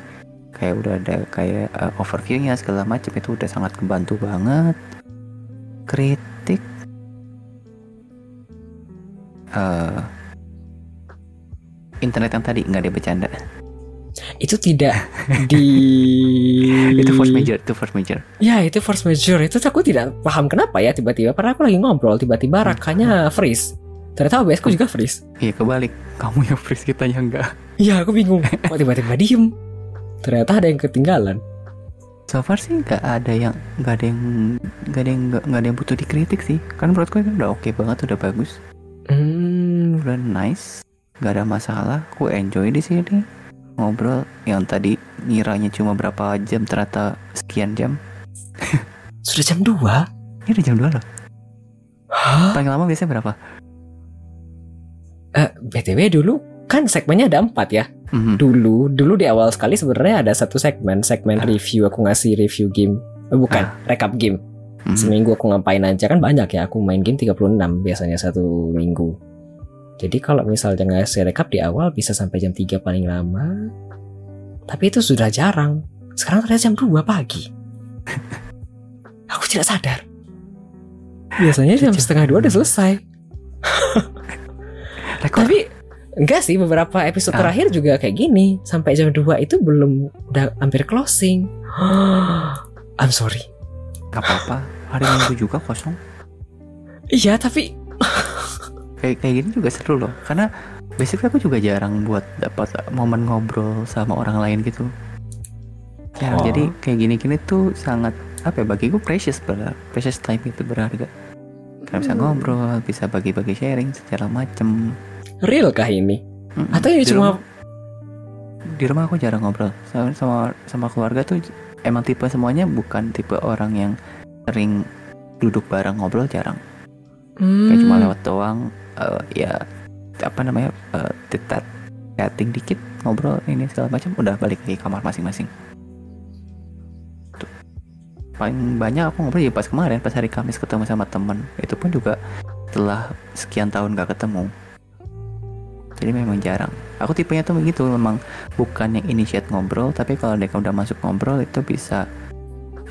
Kayak udah ada kayak uh, overviewnya segala macam itu udah sangat membantu banget. Kritik. eh internet yang tadi nggak ada bercanda. Itu tidak di itu force major, itu force major. Ya itu force major. Itu aku tidak paham kenapa ya tiba-tiba. Padahal aku lagi ngobrol tiba-tiba rakanya freeze. Ternyata OBS ku juga freeze. Iya kebalik, kamu yang freeze kita yang enggak. Iya aku bingung. Kok tiba-tiba diem? Ternyata ada yang ketinggalan. So far sih nggak ada yang nggak ada yang nggak ada yang nggak ada yang butuh dikritik sih. Kan menurutku kan udah oke banget, udah bagus. Hmm. Udah nice. Nggak ada masalah. Aku enjoy di sini ngobrol yang tadi ngiranya cuma berapa jam ternyata sekian jam. Sudah jam 2 ini udah jam 2 loh. Hah? paling lama biasanya berapa? Eh, BTW dulu kan segmennya ada empat ya. Mhm. Dulu Dulu di awal sekali sebenarnya ada satu segmen Segmen Ah. review Aku ngasih review game. Eh, Bukan Recap game. Mhm. Seminggu aku ngapain aja kan banyak ya Aku main game 36 biasanya satu minggu Jadi kalau misalnya ngasih rekap di awal Bisa sampai jam 3 paling lama. Tapi itu sudah jarang. Sekarang ternyata jam 2 pagi. Aku tidak sadar. Biasanya jam setengah dua udah selesai. Tapi enggak sih beberapa episode Ah. terakhir juga kayak gini. Sampai jam 2 itu belum Udah hampir closing. I'm sorry. Nggak apa-apa. Hari minggu juga kosong. Iya tapi kayak kayak gini juga seru loh karena basically aku juga jarang buat dapat momen ngobrol sama orang lain gitu Oh. jadi kayak gini-gini tuh sangat apa ya bagiku precious ber precious time itu berharga karena bisa Hmm. ngobrol bisa bagi-bagi sharing segala macem real kah ini? Mm-mm. Atau ini Di cuma rumah- di rumah aku jarang ngobrol sama sama, sama keluarga tuh emang tipe semuanya bukan tipe orang yang sering duduk bareng ngobrol jarang kayak cuma Hmm. lewat doang eh, ya apa namanya uh, chatting dikit ngobrol ini segala macam udah balik ke kamar masing-masing. Paling banyak aku ngobrol ya pas kemarin pas hari Kamis ketemu sama temen. Itu pun juga setelah sekian tahun gak ketemu. Jadi memang jarang. Aku tipenya tuh begitu memang bukan yang initiate ngobrol tapi kalau mereka udah masuk ngobrol itu bisa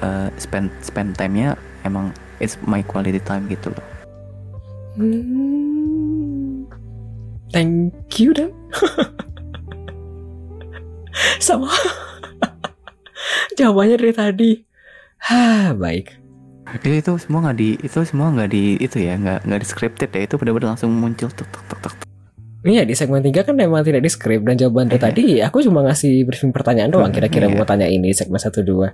uh, spend spend time-nya emang it's my quality time gitu loh Hmm. Thank you dan sama jawabannya dari tadi. Hah, baik. itu itu semua nggak di itu semua nggak di itu ya nggak nggak di scripted ya itu benar-benar langsung muncul tuk tuk tuk tuk. Iya di segmen 3 kan memang tidak di script dan jawaban dari Iya. tadi aku cuma ngasih briefing pertanyaan doang kira-kira Iya. mau tanya ini segmen 1 2.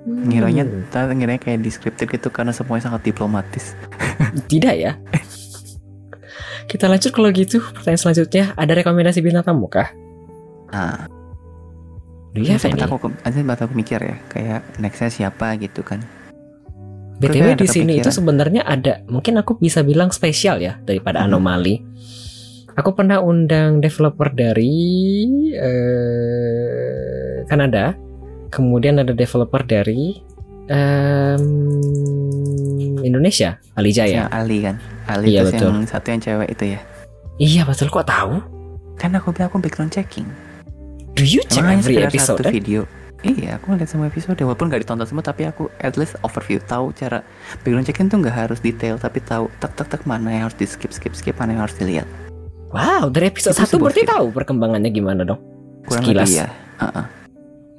Ngiranya tadi ngiranya kayak di scripted gitu karena semuanya sangat diplomatis tidak ya. Kita lanjut kalau gitu pertanyaan selanjutnya ada rekomendasi bintang tamu kah? nah Do you have sempat any? aku nanti sempat aku mikir ya kayak nextnya siapa gitu kan BTW di sini itu sebenarnya ada mungkin aku bisa bilang spesial ya daripada Hmm. anomali. Aku pernah undang developer dari eh, Kanada, kemudian ada developer dari em, Indonesia, Ali Jaya. yang Ali kan Ali Iya, betul. yang satu yang cewek itu ya Iya betul kok tahu? kan aku bilang aku background checking Do you check Emang every episode? satu eh? video Iya, aku lihat semua episode walaupun nggak ditonton semua tapi aku at least overview tahu cara background checking tuh nggak harus detail tapi tahu tek tek tek mana yang harus di skip skip skip mana yang harus dilihat Wow, dari episode Itu 1 sebuah berarti film. tahu perkembangannya gimana dong? kurang Sekilas. lebih ya. Heeh.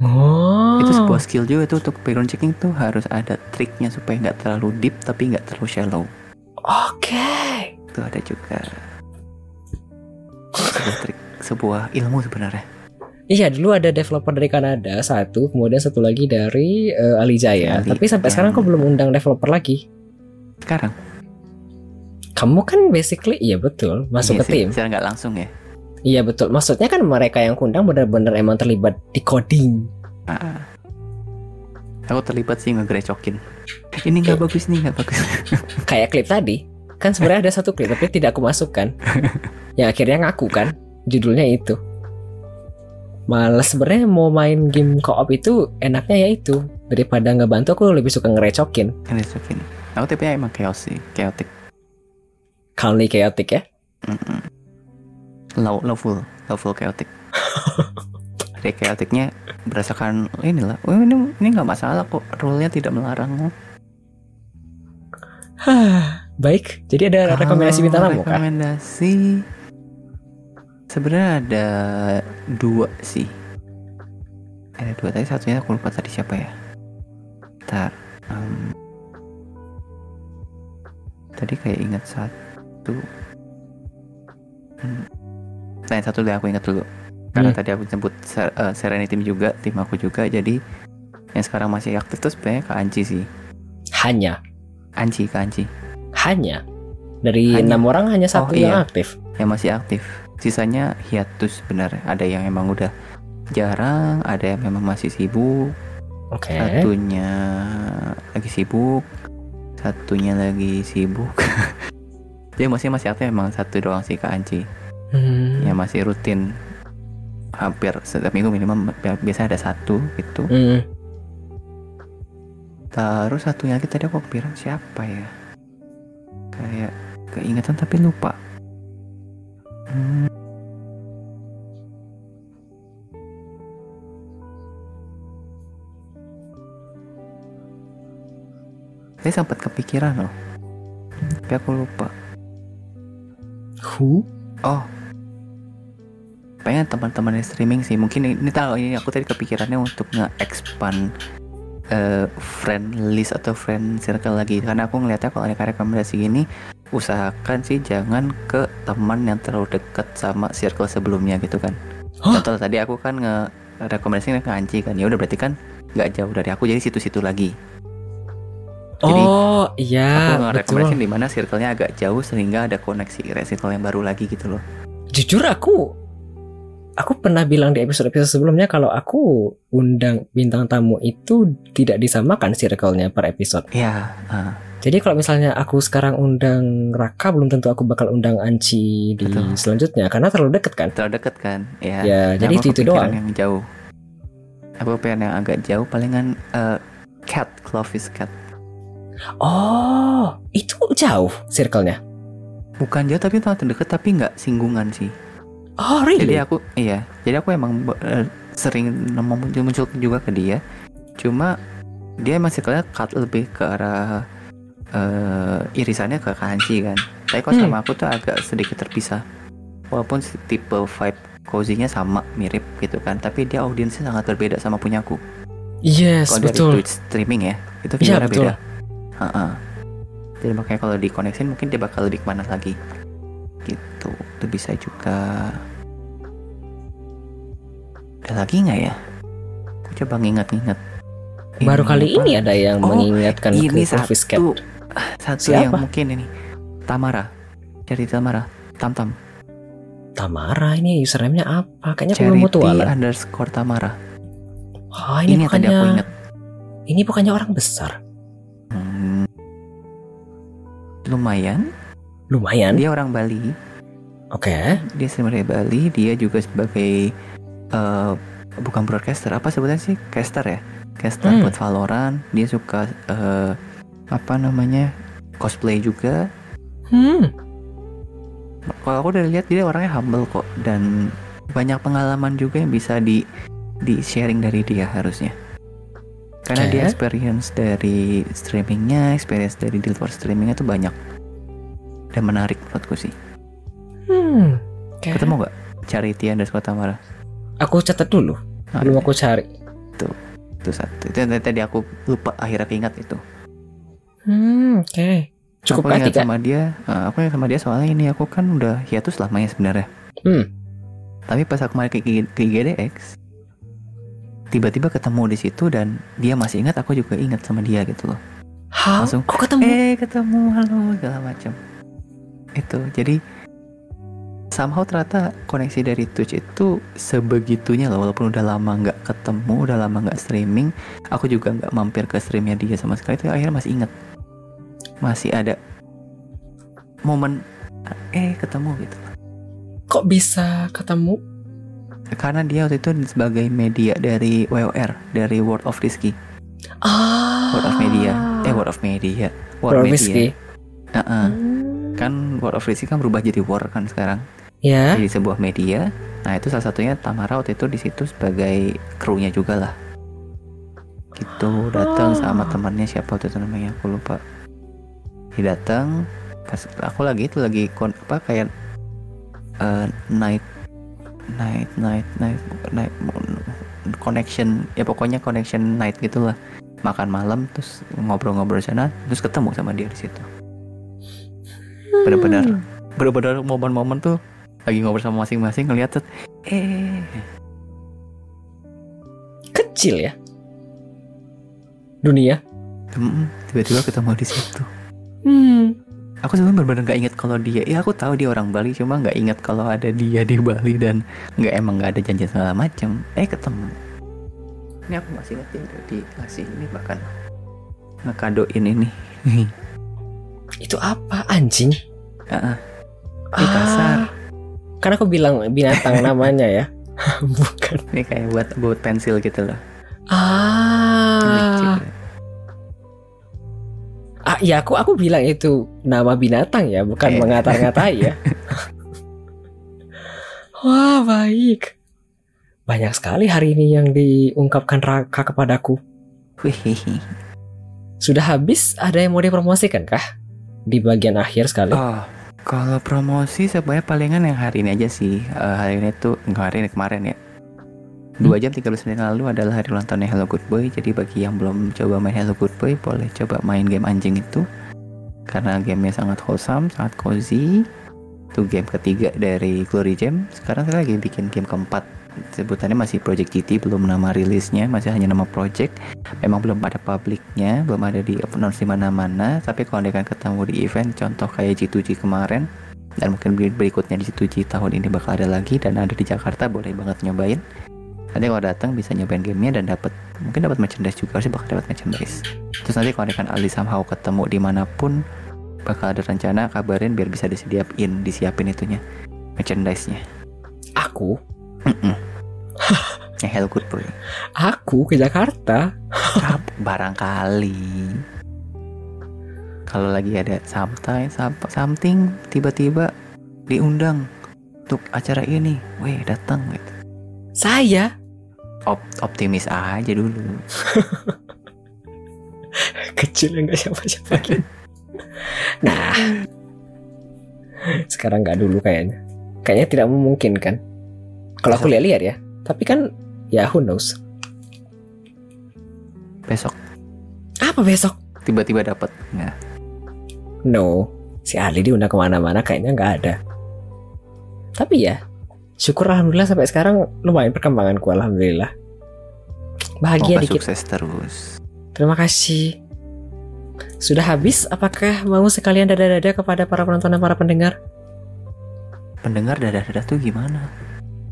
Oh. Itu sebuah skill juga tuh untuk background checking tuh harus ada triknya supaya nggak terlalu deep tapi nggak terlalu shallow. Oke. Itu ada juga sebuah trik, sebuah ilmu sebenarnya. Iya dulu ada developer dari Kanada satu, kemudian satu lagi dari eh, Alijaya. Ali- Tapi sampai sekarang kok belum undang developer lagi. Sekarang Kamu kan basically iya betul masuk iya ke sih, tim. secara nggak langsung ya. Iya betul. Maksudnya kan mereka yang kundang benar-benar emang terlibat di coding. Ah. Aku terlibat sih ngegerecokin. Ini nggak bagus nih nggak bagus. Kayak klip tadi. Kan sebenarnya ada satu klip tapi tidak aku masukkan. yang akhirnya ngaku kan. Judulnya itu. Malah sebenarnya mau main game co-op itu enaknya ya itu daripada ngebantu aku lebih suka ngerecokin. Ngerecokin. Aku tipe emang chaos sih, chaotic. Calmly chaotic ya. Mm-mm. Low, low full, low full chaotic. Dari chaoticnya berdasarkan inilah. Oh, ini ini nggak masalah kok. Rule-nya tidak melarang. Baik. Jadi ada rekomendasi bintang tamu? Rekomendasi sebenarnya ada dua sih. Ada dua tadi satunya aku lupa tadi siapa ya. Ntar. em, tadi kayak ingat satu. Hmm. Nah, yang satu deh aku ingat dulu. Karena Hmm. tadi aku sebut Ser- eh, Serenity juga, tim aku juga. Jadi yang sekarang masih aktif tuh sebenarnya Kak Anci sih. Hanya, Anci, Kak Anci. hanya dari enam orang hanya satu Oh, yang iya. aktif. yang masih aktif. Sisanya hiatus sebenarnya. Ada yang emang udah jarang, ada yang memang masih sibuk. Oke. Satunya lagi sibuk, satunya lagi sibuk. Dia masih masih aktif emang satu doang sih Kak Anci. Hmm. Yang masih rutin hampir setiap minggu minimal biasanya ada satu gitu. Hmm. Terus satunya lagi tadi aku bilang siapa ya? Kayak keingatan tapi lupa. Hmm. Saya sempat kepikiran loh. Tapi aku lupa. Who? Oh. Pengen teman-teman yang streaming sih. Mungkin ini, ini tahu ini aku tadi kepikirannya untuk nge-expand eh, friend list atau friend circle lagi karena aku ngeliatnya kalau ada rekomendasi gini usahakan sih jangan ke teman yang terlalu dekat sama circle sebelumnya gitu kan. Hah? Contoh tadi aku kan nge rekomendasinya ke Anci kan. Ya udah berarti kan nggak jauh dari aku jadi situ-situ lagi. Jadi, oh iya aku betul. ngerekomendasiin di mana circle-nya agak jauh sehingga ada koneksi circle yang baru lagi gitu loh. Jujur aku aku pernah bilang di episode-episode sebelumnya kalau aku undang bintang tamu itu tidak disamakan circle-nya per episode. Ya, ah, Jadi kalau misalnya aku sekarang undang Raka belum tentu aku bakal undang Anci di Betul. selanjutnya karena terlalu deket kan. terlalu deket kan? Ya. Ya, Nah, jadi itu, itu doang. Yang jauh. Aku pengen yang agak jauh, palingan eh, cat, Clovis cat. Oh, itu jauh circle-nya. Bukan jauh tapi terlalu deket tapi nggak singgungan sih. Oh, Jadi really? aku, iya. Jadi aku emang eh, sering muncul muncul juga ke dia. Cuma dia masih kelihatan cut lebih ke arah eh, irisannya ke kanji kan. Tapi kalau Hmm. sama aku tuh agak sedikit terpisah. Walaupun tipe vibe cozy-nya sama mirip gitu kan, tapi dia audiensnya sangat berbeda sama punyaku. Yes, Kalau dari betul. Twitch streaming ya, itu betul. beda. Ha-ha. Jadi makanya kalau dikoneksin mungkin dia bakal lebih ke mana lagi. Gitu, itu bisa juga. Ada lagi nggak ya? Aku coba nginget-nginget. Baru kali apa? ini ada yang Oh, mengingatkan ini Cat. satu, satu Siapa? yang mungkin ini. Tamara. Dari Tamara. Tam Tam. Tamara ini username-nya apa? Kayaknya aku belum Charity mutualan. underscore Tamara. Oh, ini, Ini, bukannya aku inget. ini bukannya orang besar. Hmm. Lumayan. Lumayan. Dia orang Bali. Oke. dia sebenarnya Bali dia juga sebagai eh, bukan broadcaster apa sebetulnya sih caster ya caster Hmm. buat Valorant dia suka eh, apa namanya cosplay juga Hmm. kalau aku udah lihat dia orangnya humble kok dan banyak pengalaman juga yang bisa di di sharing dari dia harusnya karena Oke. dia experience dari streamingnya experience dari di luar streamingnya tuh banyak dan menarik menurutku sih Hmm. Oke. ketemu nggak Charity underscore Tamara Aku catat dulu. Ah, Belum aku cari. itu itu satu itu yang tadi aku lupa akhirnya ingat itu Hmm, oke. Cukup aku ingat sama dia eh, aku ingat sama dia soalnya ini aku kan udah hiatus lamanya sebenarnya Hmm. tapi pas aku main ke, ke IGDX tiba-tiba ketemu di situ dan dia masih ingat aku juga ingat sama dia gitu loh How? Langsung, Kok ketemu? eh ketemu halo segala macam itu jadi somehow ternyata koneksi dari Twitch itu sebegitunya loh walaupun udah lama nggak ketemu udah lama nggak streaming aku juga nggak mampir ke streamnya dia sama sekali itu akhirnya masih inget masih ada momen eh ketemu gitu Kok bisa ketemu? karena dia waktu itu sebagai media dari WOR dari World of Rizky Ah. World of Media eh World of Media World Media Whiskey. Heeh. Hmm. Kan World of kan berubah jadi War kan sekarang Ya. jadi sebuah media. Nah itu salah satunya Tamara waktu itu di situ sebagai krunya juga lah. Gitu datang Oh. sama temannya siapa waktu itu namanya aku lupa. Dia datang pas aku lagi itu lagi kon apa kayak eh, night night night night night connection ya pokoknya connection night gitulah makan malam terus ngobrol-ngobrol sana terus ketemu sama dia di situ benar-benar. Benar-benar momen-momen tuh lagi ngobrol sama masing-masing ngeliat tuh eh. Kecil ya. Dunia. tiba-tiba ketemu di situ. Hmm. aku sebenarnya benar-benar nggak inget kalau dia ya aku tahu dia orang Bali cuma nggak inget kalau ada dia di Bali dan nggak emang nggak ada janji segala macam eh ketemu. Ini aku masih inget dia dikasih ini bahkan ngekadoin ini Itu apa anjing? Heeh. Ih, kasar. Karena aku bilang binatang namanya ya. Bukan. ini kayak buat buat pensil gitu loh Ah. Ah, ya aku aku bilang itu nama binatang ya, bukan Eh. mengata-ngatai ya. Wah, baik. Banyak sekali hari ini yang diungkapkan Raka kepadaku. Wih. Sudah habis ada yang mau dipromosikan kah? Di bagian akhir sekali. Oh, kalau promosi sebenarnya palingan yang hari ini aja sih. Eh, hari ini tuh enggak hari ini kemarin ya. Dua jam 13 menit lalu adalah hari ulang tahunnya Hello Good Boy. Jadi bagi yang belum coba main Hello Good Boy, boleh coba main game anjing itu. Karena gamenya sangat wholesome, sangat cozy. Itu game ketiga dari Glory Jam. Sekarang saya lagi bikin game keempat. Sebutannya masih Project GT, belum nama rilisnya, masih hanya nama project. Memang belum ada publiknya, belum ada di announce di mana-mana. Tapi kalau akan ketemu di event, contoh kayak G2G kemarin, dan mungkin ber- berikutnya di G2G tahun ini bakal ada lagi dan ada di Jakarta, boleh banget nyobain. Nanti kalau datang bisa nyobain gamenya dan dapat mungkin dapat merchandise juga sih bakal dapat merchandise. Terus nanti kalau akan Ali somehow ketemu di mana pun, bakal ada rencana kabarin biar bisa disediain, disiapin itunya merchandise-nya. Aku, Mm-mm. Ya Hello Good aku ke Jakarta. Barangkali kalau lagi ada something some- something tiba-tiba diundang untuk acara ini, weh datang gitu. Saya Op- optimis aja dulu. kecil enggak siapa-siapa. Nah, sekarang nggak dulu kayaknya. Kayaknya tidak memungkinkan. Kalau aku lihat-lihat ya. Tapi kan ya who knows. Besok Apa besok? tiba-tiba dapat. Nah, No, si Ali diundang ke mana-mana kayaknya nggak ada. Tapi ya, syukur alhamdulillah sampai sekarang lumayan perkembanganku alhamdulillah. Bahagia semoga dikit. sukses terus. Terima kasih. Sudah habis? Apakah mau sekalian dada-dada kepada para penonton dan para pendengar? Pendengar dadah-dadah tuh gimana?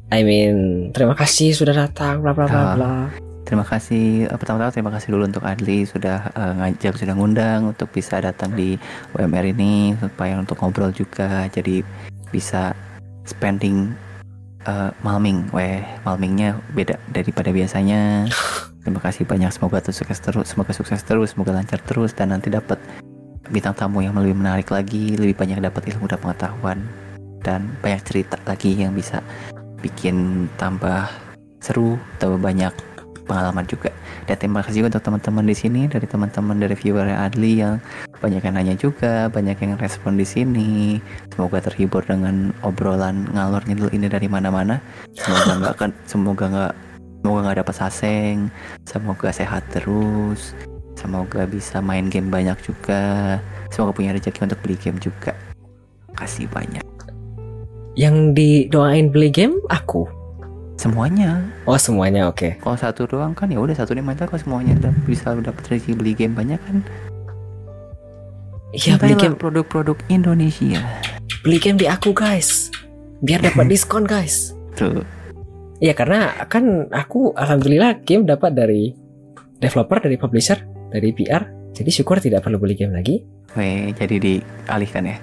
I mean, terima kasih sudah datang, bla bla bla Ah. bla. Terima kasih eh, pertama-tama terima kasih dulu untuk Adli sudah eh, ngajak sudah ngundang untuk bisa datang di UMR ini supaya untuk ngobrol juga jadi bisa spending eh, malming weh malmingnya beda daripada biasanya terima kasih banyak semoga terus sukses terus semoga sukses terus semoga lancar terus dan nanti dapat bintang tamu yang lebih menarik lagi lebih banyak dapat ilmu dan pengetahuan dan banyak cerita lagi yang bisa bikin tambah seru tambah banyak pengalaman juga. Dan terima kasih juga untuk teman-teman di sini dari teman-teman dari viewer Adli yang banyak yang nanya juga, banyak yang respon di sini. Semoga terhibur dengan obrolan ngalor ngidul ini dari mana-mana. Semoga nggak akan, semoga nggak, semoga nggak dapat saseng semoga sehat terus semoga bisa main game banyak juga semoga punya rezeki untuk beli game juga kasih banyak Yang didoain beli game aku. semuanya Oh semuanya oke. kalau satu doang kan ya udah satu nih mantap kalau semuanya dap- bisa dapat rezeki beli game banyak kan Iya beli game produk-produk Indonesia beli game di aku guys. Biar dapat diskon guys. tuh Iya karena kan aku alhamdulillah game dapat dari developer, dari publisher, dari PR. Jadi syukur tidak perlu beli game lagi. Weh, jadi dialihkan ya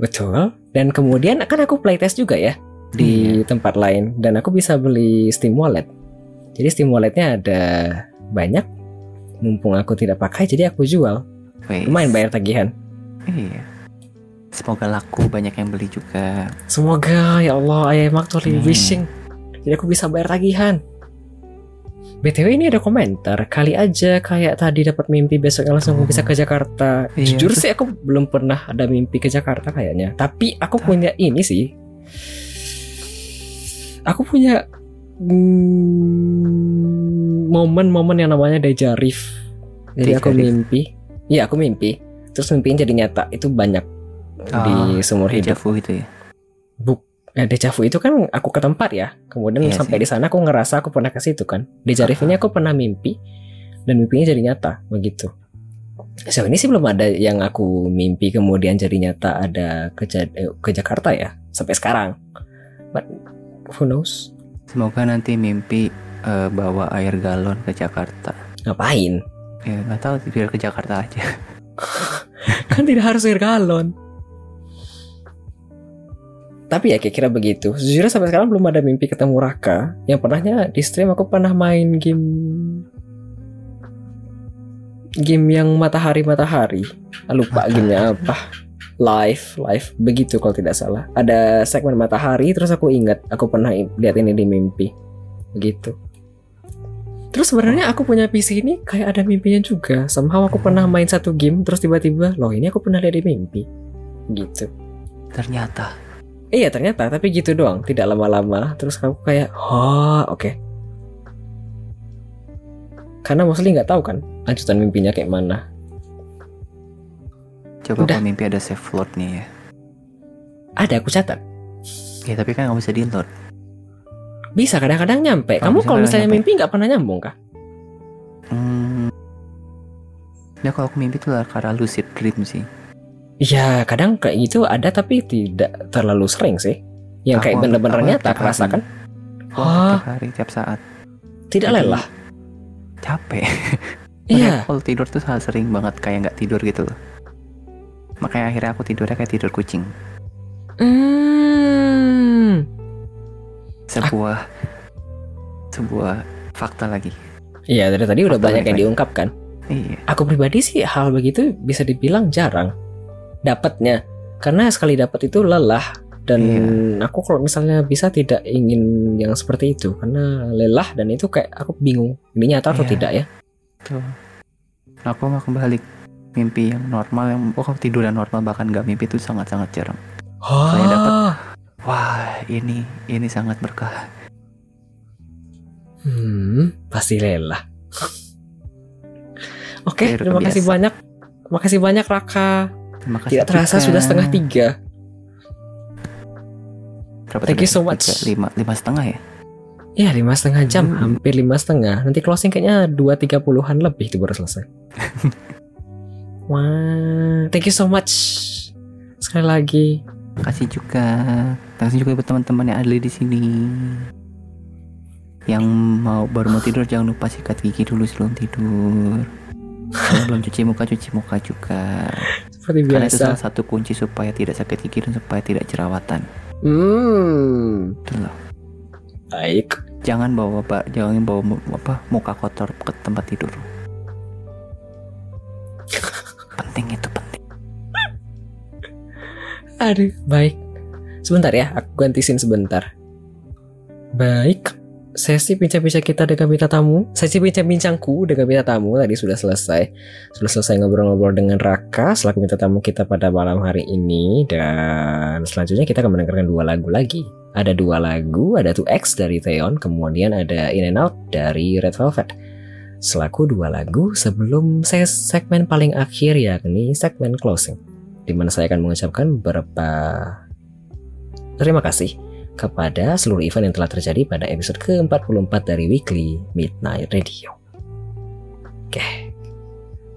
Betul. Dan kemudian kan aku playtest juga ya di tempat lain dan aku bisa beli Steam Wallet. Jadi Steam Walletnya ada banyak. Mumpung aku tidak pakai jadi aku jual. Lumayan bayar tagihan. Iya. Semoga laku banyak yang beli juga. Semoga ya Allah I am actually Hmm. wishing. Jadi aku bisa bayar tagihan. BTW ini ada komentar Kali aja kayak tadi dapat mimpi Besoknya langsung Oh. bisa ke Jakarta. Iya, Jujur terus- sih aku belum pernah ada mimpi ke Jakarta kayaknya. Tapi aku punya ini sih. Aku punya mm, Momen-momen yang namanya dejarif Jadi aku mimpi. Iya aku mimpi. Terus mimpinya jadi nyata. Itu banyak Di seumur hidup. gitu ya. Buk Ya, dejavu itu kan aku ke tempat ya. Kemudian Iya sampai di sana aku ngerasa aku pernah ke situ kan. Dejarif ini aku pernah mimpi dan mimpinya jadi nyata begitu. So ini sih belum ada yang aku mimpi kemudian jadi nyata ada ke, eh, ke Jakarta ya sampai sekarang. But who knows? Semoga nanti mimpi eh, bawa air galon ke Jakarta. Ngapain? Ya nggak tahu biar ke Jakarta aja. kan tidak harus air galon. Tapi ya kira-kira begitu. Sejujurnya sampai sekarang belum ada mimpi ketemu Raka. Yang pernahnya di stream aku pernah main game game yang matahari-matahari. Ah, Lupa Matahari. gamenya apa. Live, live begitu kalau tidak salah. Ada segmen matahari terus aku ingat aku pernah lihat ini di mimpi. Begitu. Terus sebenarnya aku punya PC ini kayak ada mimpinya juga. Somehow aku pernah main satu game terus tiba-tiba loh ini aku pernah lihat di mimpi. Gitu. Ternyata Iya ternyata tapi gitu doang tidak lama-lama terus aku kayak oh oke karena mostly nggak tahu kan lanjutan mimpinya kayak mana coba Udah. kalau mimpi ada save load nih ya. ada aku catat Ya tapi kan nggak bisa di load. bisa kadang-kadang nyampe Oh, kamu kalau misalnya kadang-kadang mimpi nggak pernah nyambung kah Hmm. Ya kalau aku mimpi tuh karena lucid dream sih. Iya kadang kayak gitu ada tapi tidak terlalu sering sih yang Aku kayak bener-bener nyata kerasa kan tiap hari tiap saat tidak Jadi, lelah capek. iya Kalau tidur tuh sangat sering banget kayak nggak tidur gitu loh. Makanya akhirnya aku tidurnya kayak tidur kucing. hmm. Sebuah sebuah fakta lagi. iya dari tadi udah banyak yang diungkapkan Iya. aku pribadi sih hal begitu bisa dibilang jarang dapatnya karena sekali dapat itu lelah dan Iya. aku kalau misalnya bisa tidak ingin yang seperti itu karena lelah dan itu kayak aku bingung ini nyata atau Iya. tidak ya Tuh. Aku mau kembali mimpi yang normal yang oh tidur yang normal bahkan nggak mimpi itu sangat-sangat jarang. Saya dapat. Wah ini ini sangat berkah. hmm pasti lelah oke udah terima kasih banyak terima kasih banyak Raka kasih. tidak terasa juga. sudah setengah tiga Berapa Thank you so much. Tiga, lima lima setengah ya. ya lima setengah jam Hmm. hampir lima setengah nanti closing kayaknya dua tiga puluhan lebih itu baru selesai wah thank you so much sekali lagi Terima kasih juga. Terima kasih juga buat teman-teman yang ada di sini. Yang mau baru mau tidur jangan lupa sikat gigi dulu sebelum tidur. Kalau belum cuci muka cuci muka juga. Seperti Karena itu biasa salah satu kunci supaya tidak sakit gigi dan supaya tidak jerawatan. hmm Itu loh. baik Jangan bawa pak, jangan bawa apa muka kotor ke tempat tidur. penting itu penting. Aduh, baik. Sebentar ya, aku ganti scene sebentar. Baik, sesi bincang-bincang kita dengan bintang tamu, sesi bincang-bincangku dengan bintang tamu tadi sudah selesai. Sudah selesai ngobrol-ngobrol dengan Raka selaku bintang tamu kita pada malam hari ini dan selanjutnya kita akan mendengarkan dua lagu lagi. Ada dua lagu, ada 2X dari Theon, kemudian ada In and Out dari Red Velvet. Selaku dua lagu sebelum saya segmen paling akhir yakni segmen closing. Di mana saya akan mengucapkan beberapa terima kasih kepada seluruh event yang telah terjadi pada episode ke-44 dari Weekly Midnight Radio. Oke,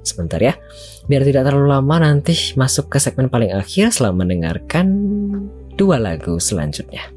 sebentar ya. Biar tidak terlalu lama nanti masuk ke segmen paling akhir setelah mendengarkan dua lagu selanjutnya.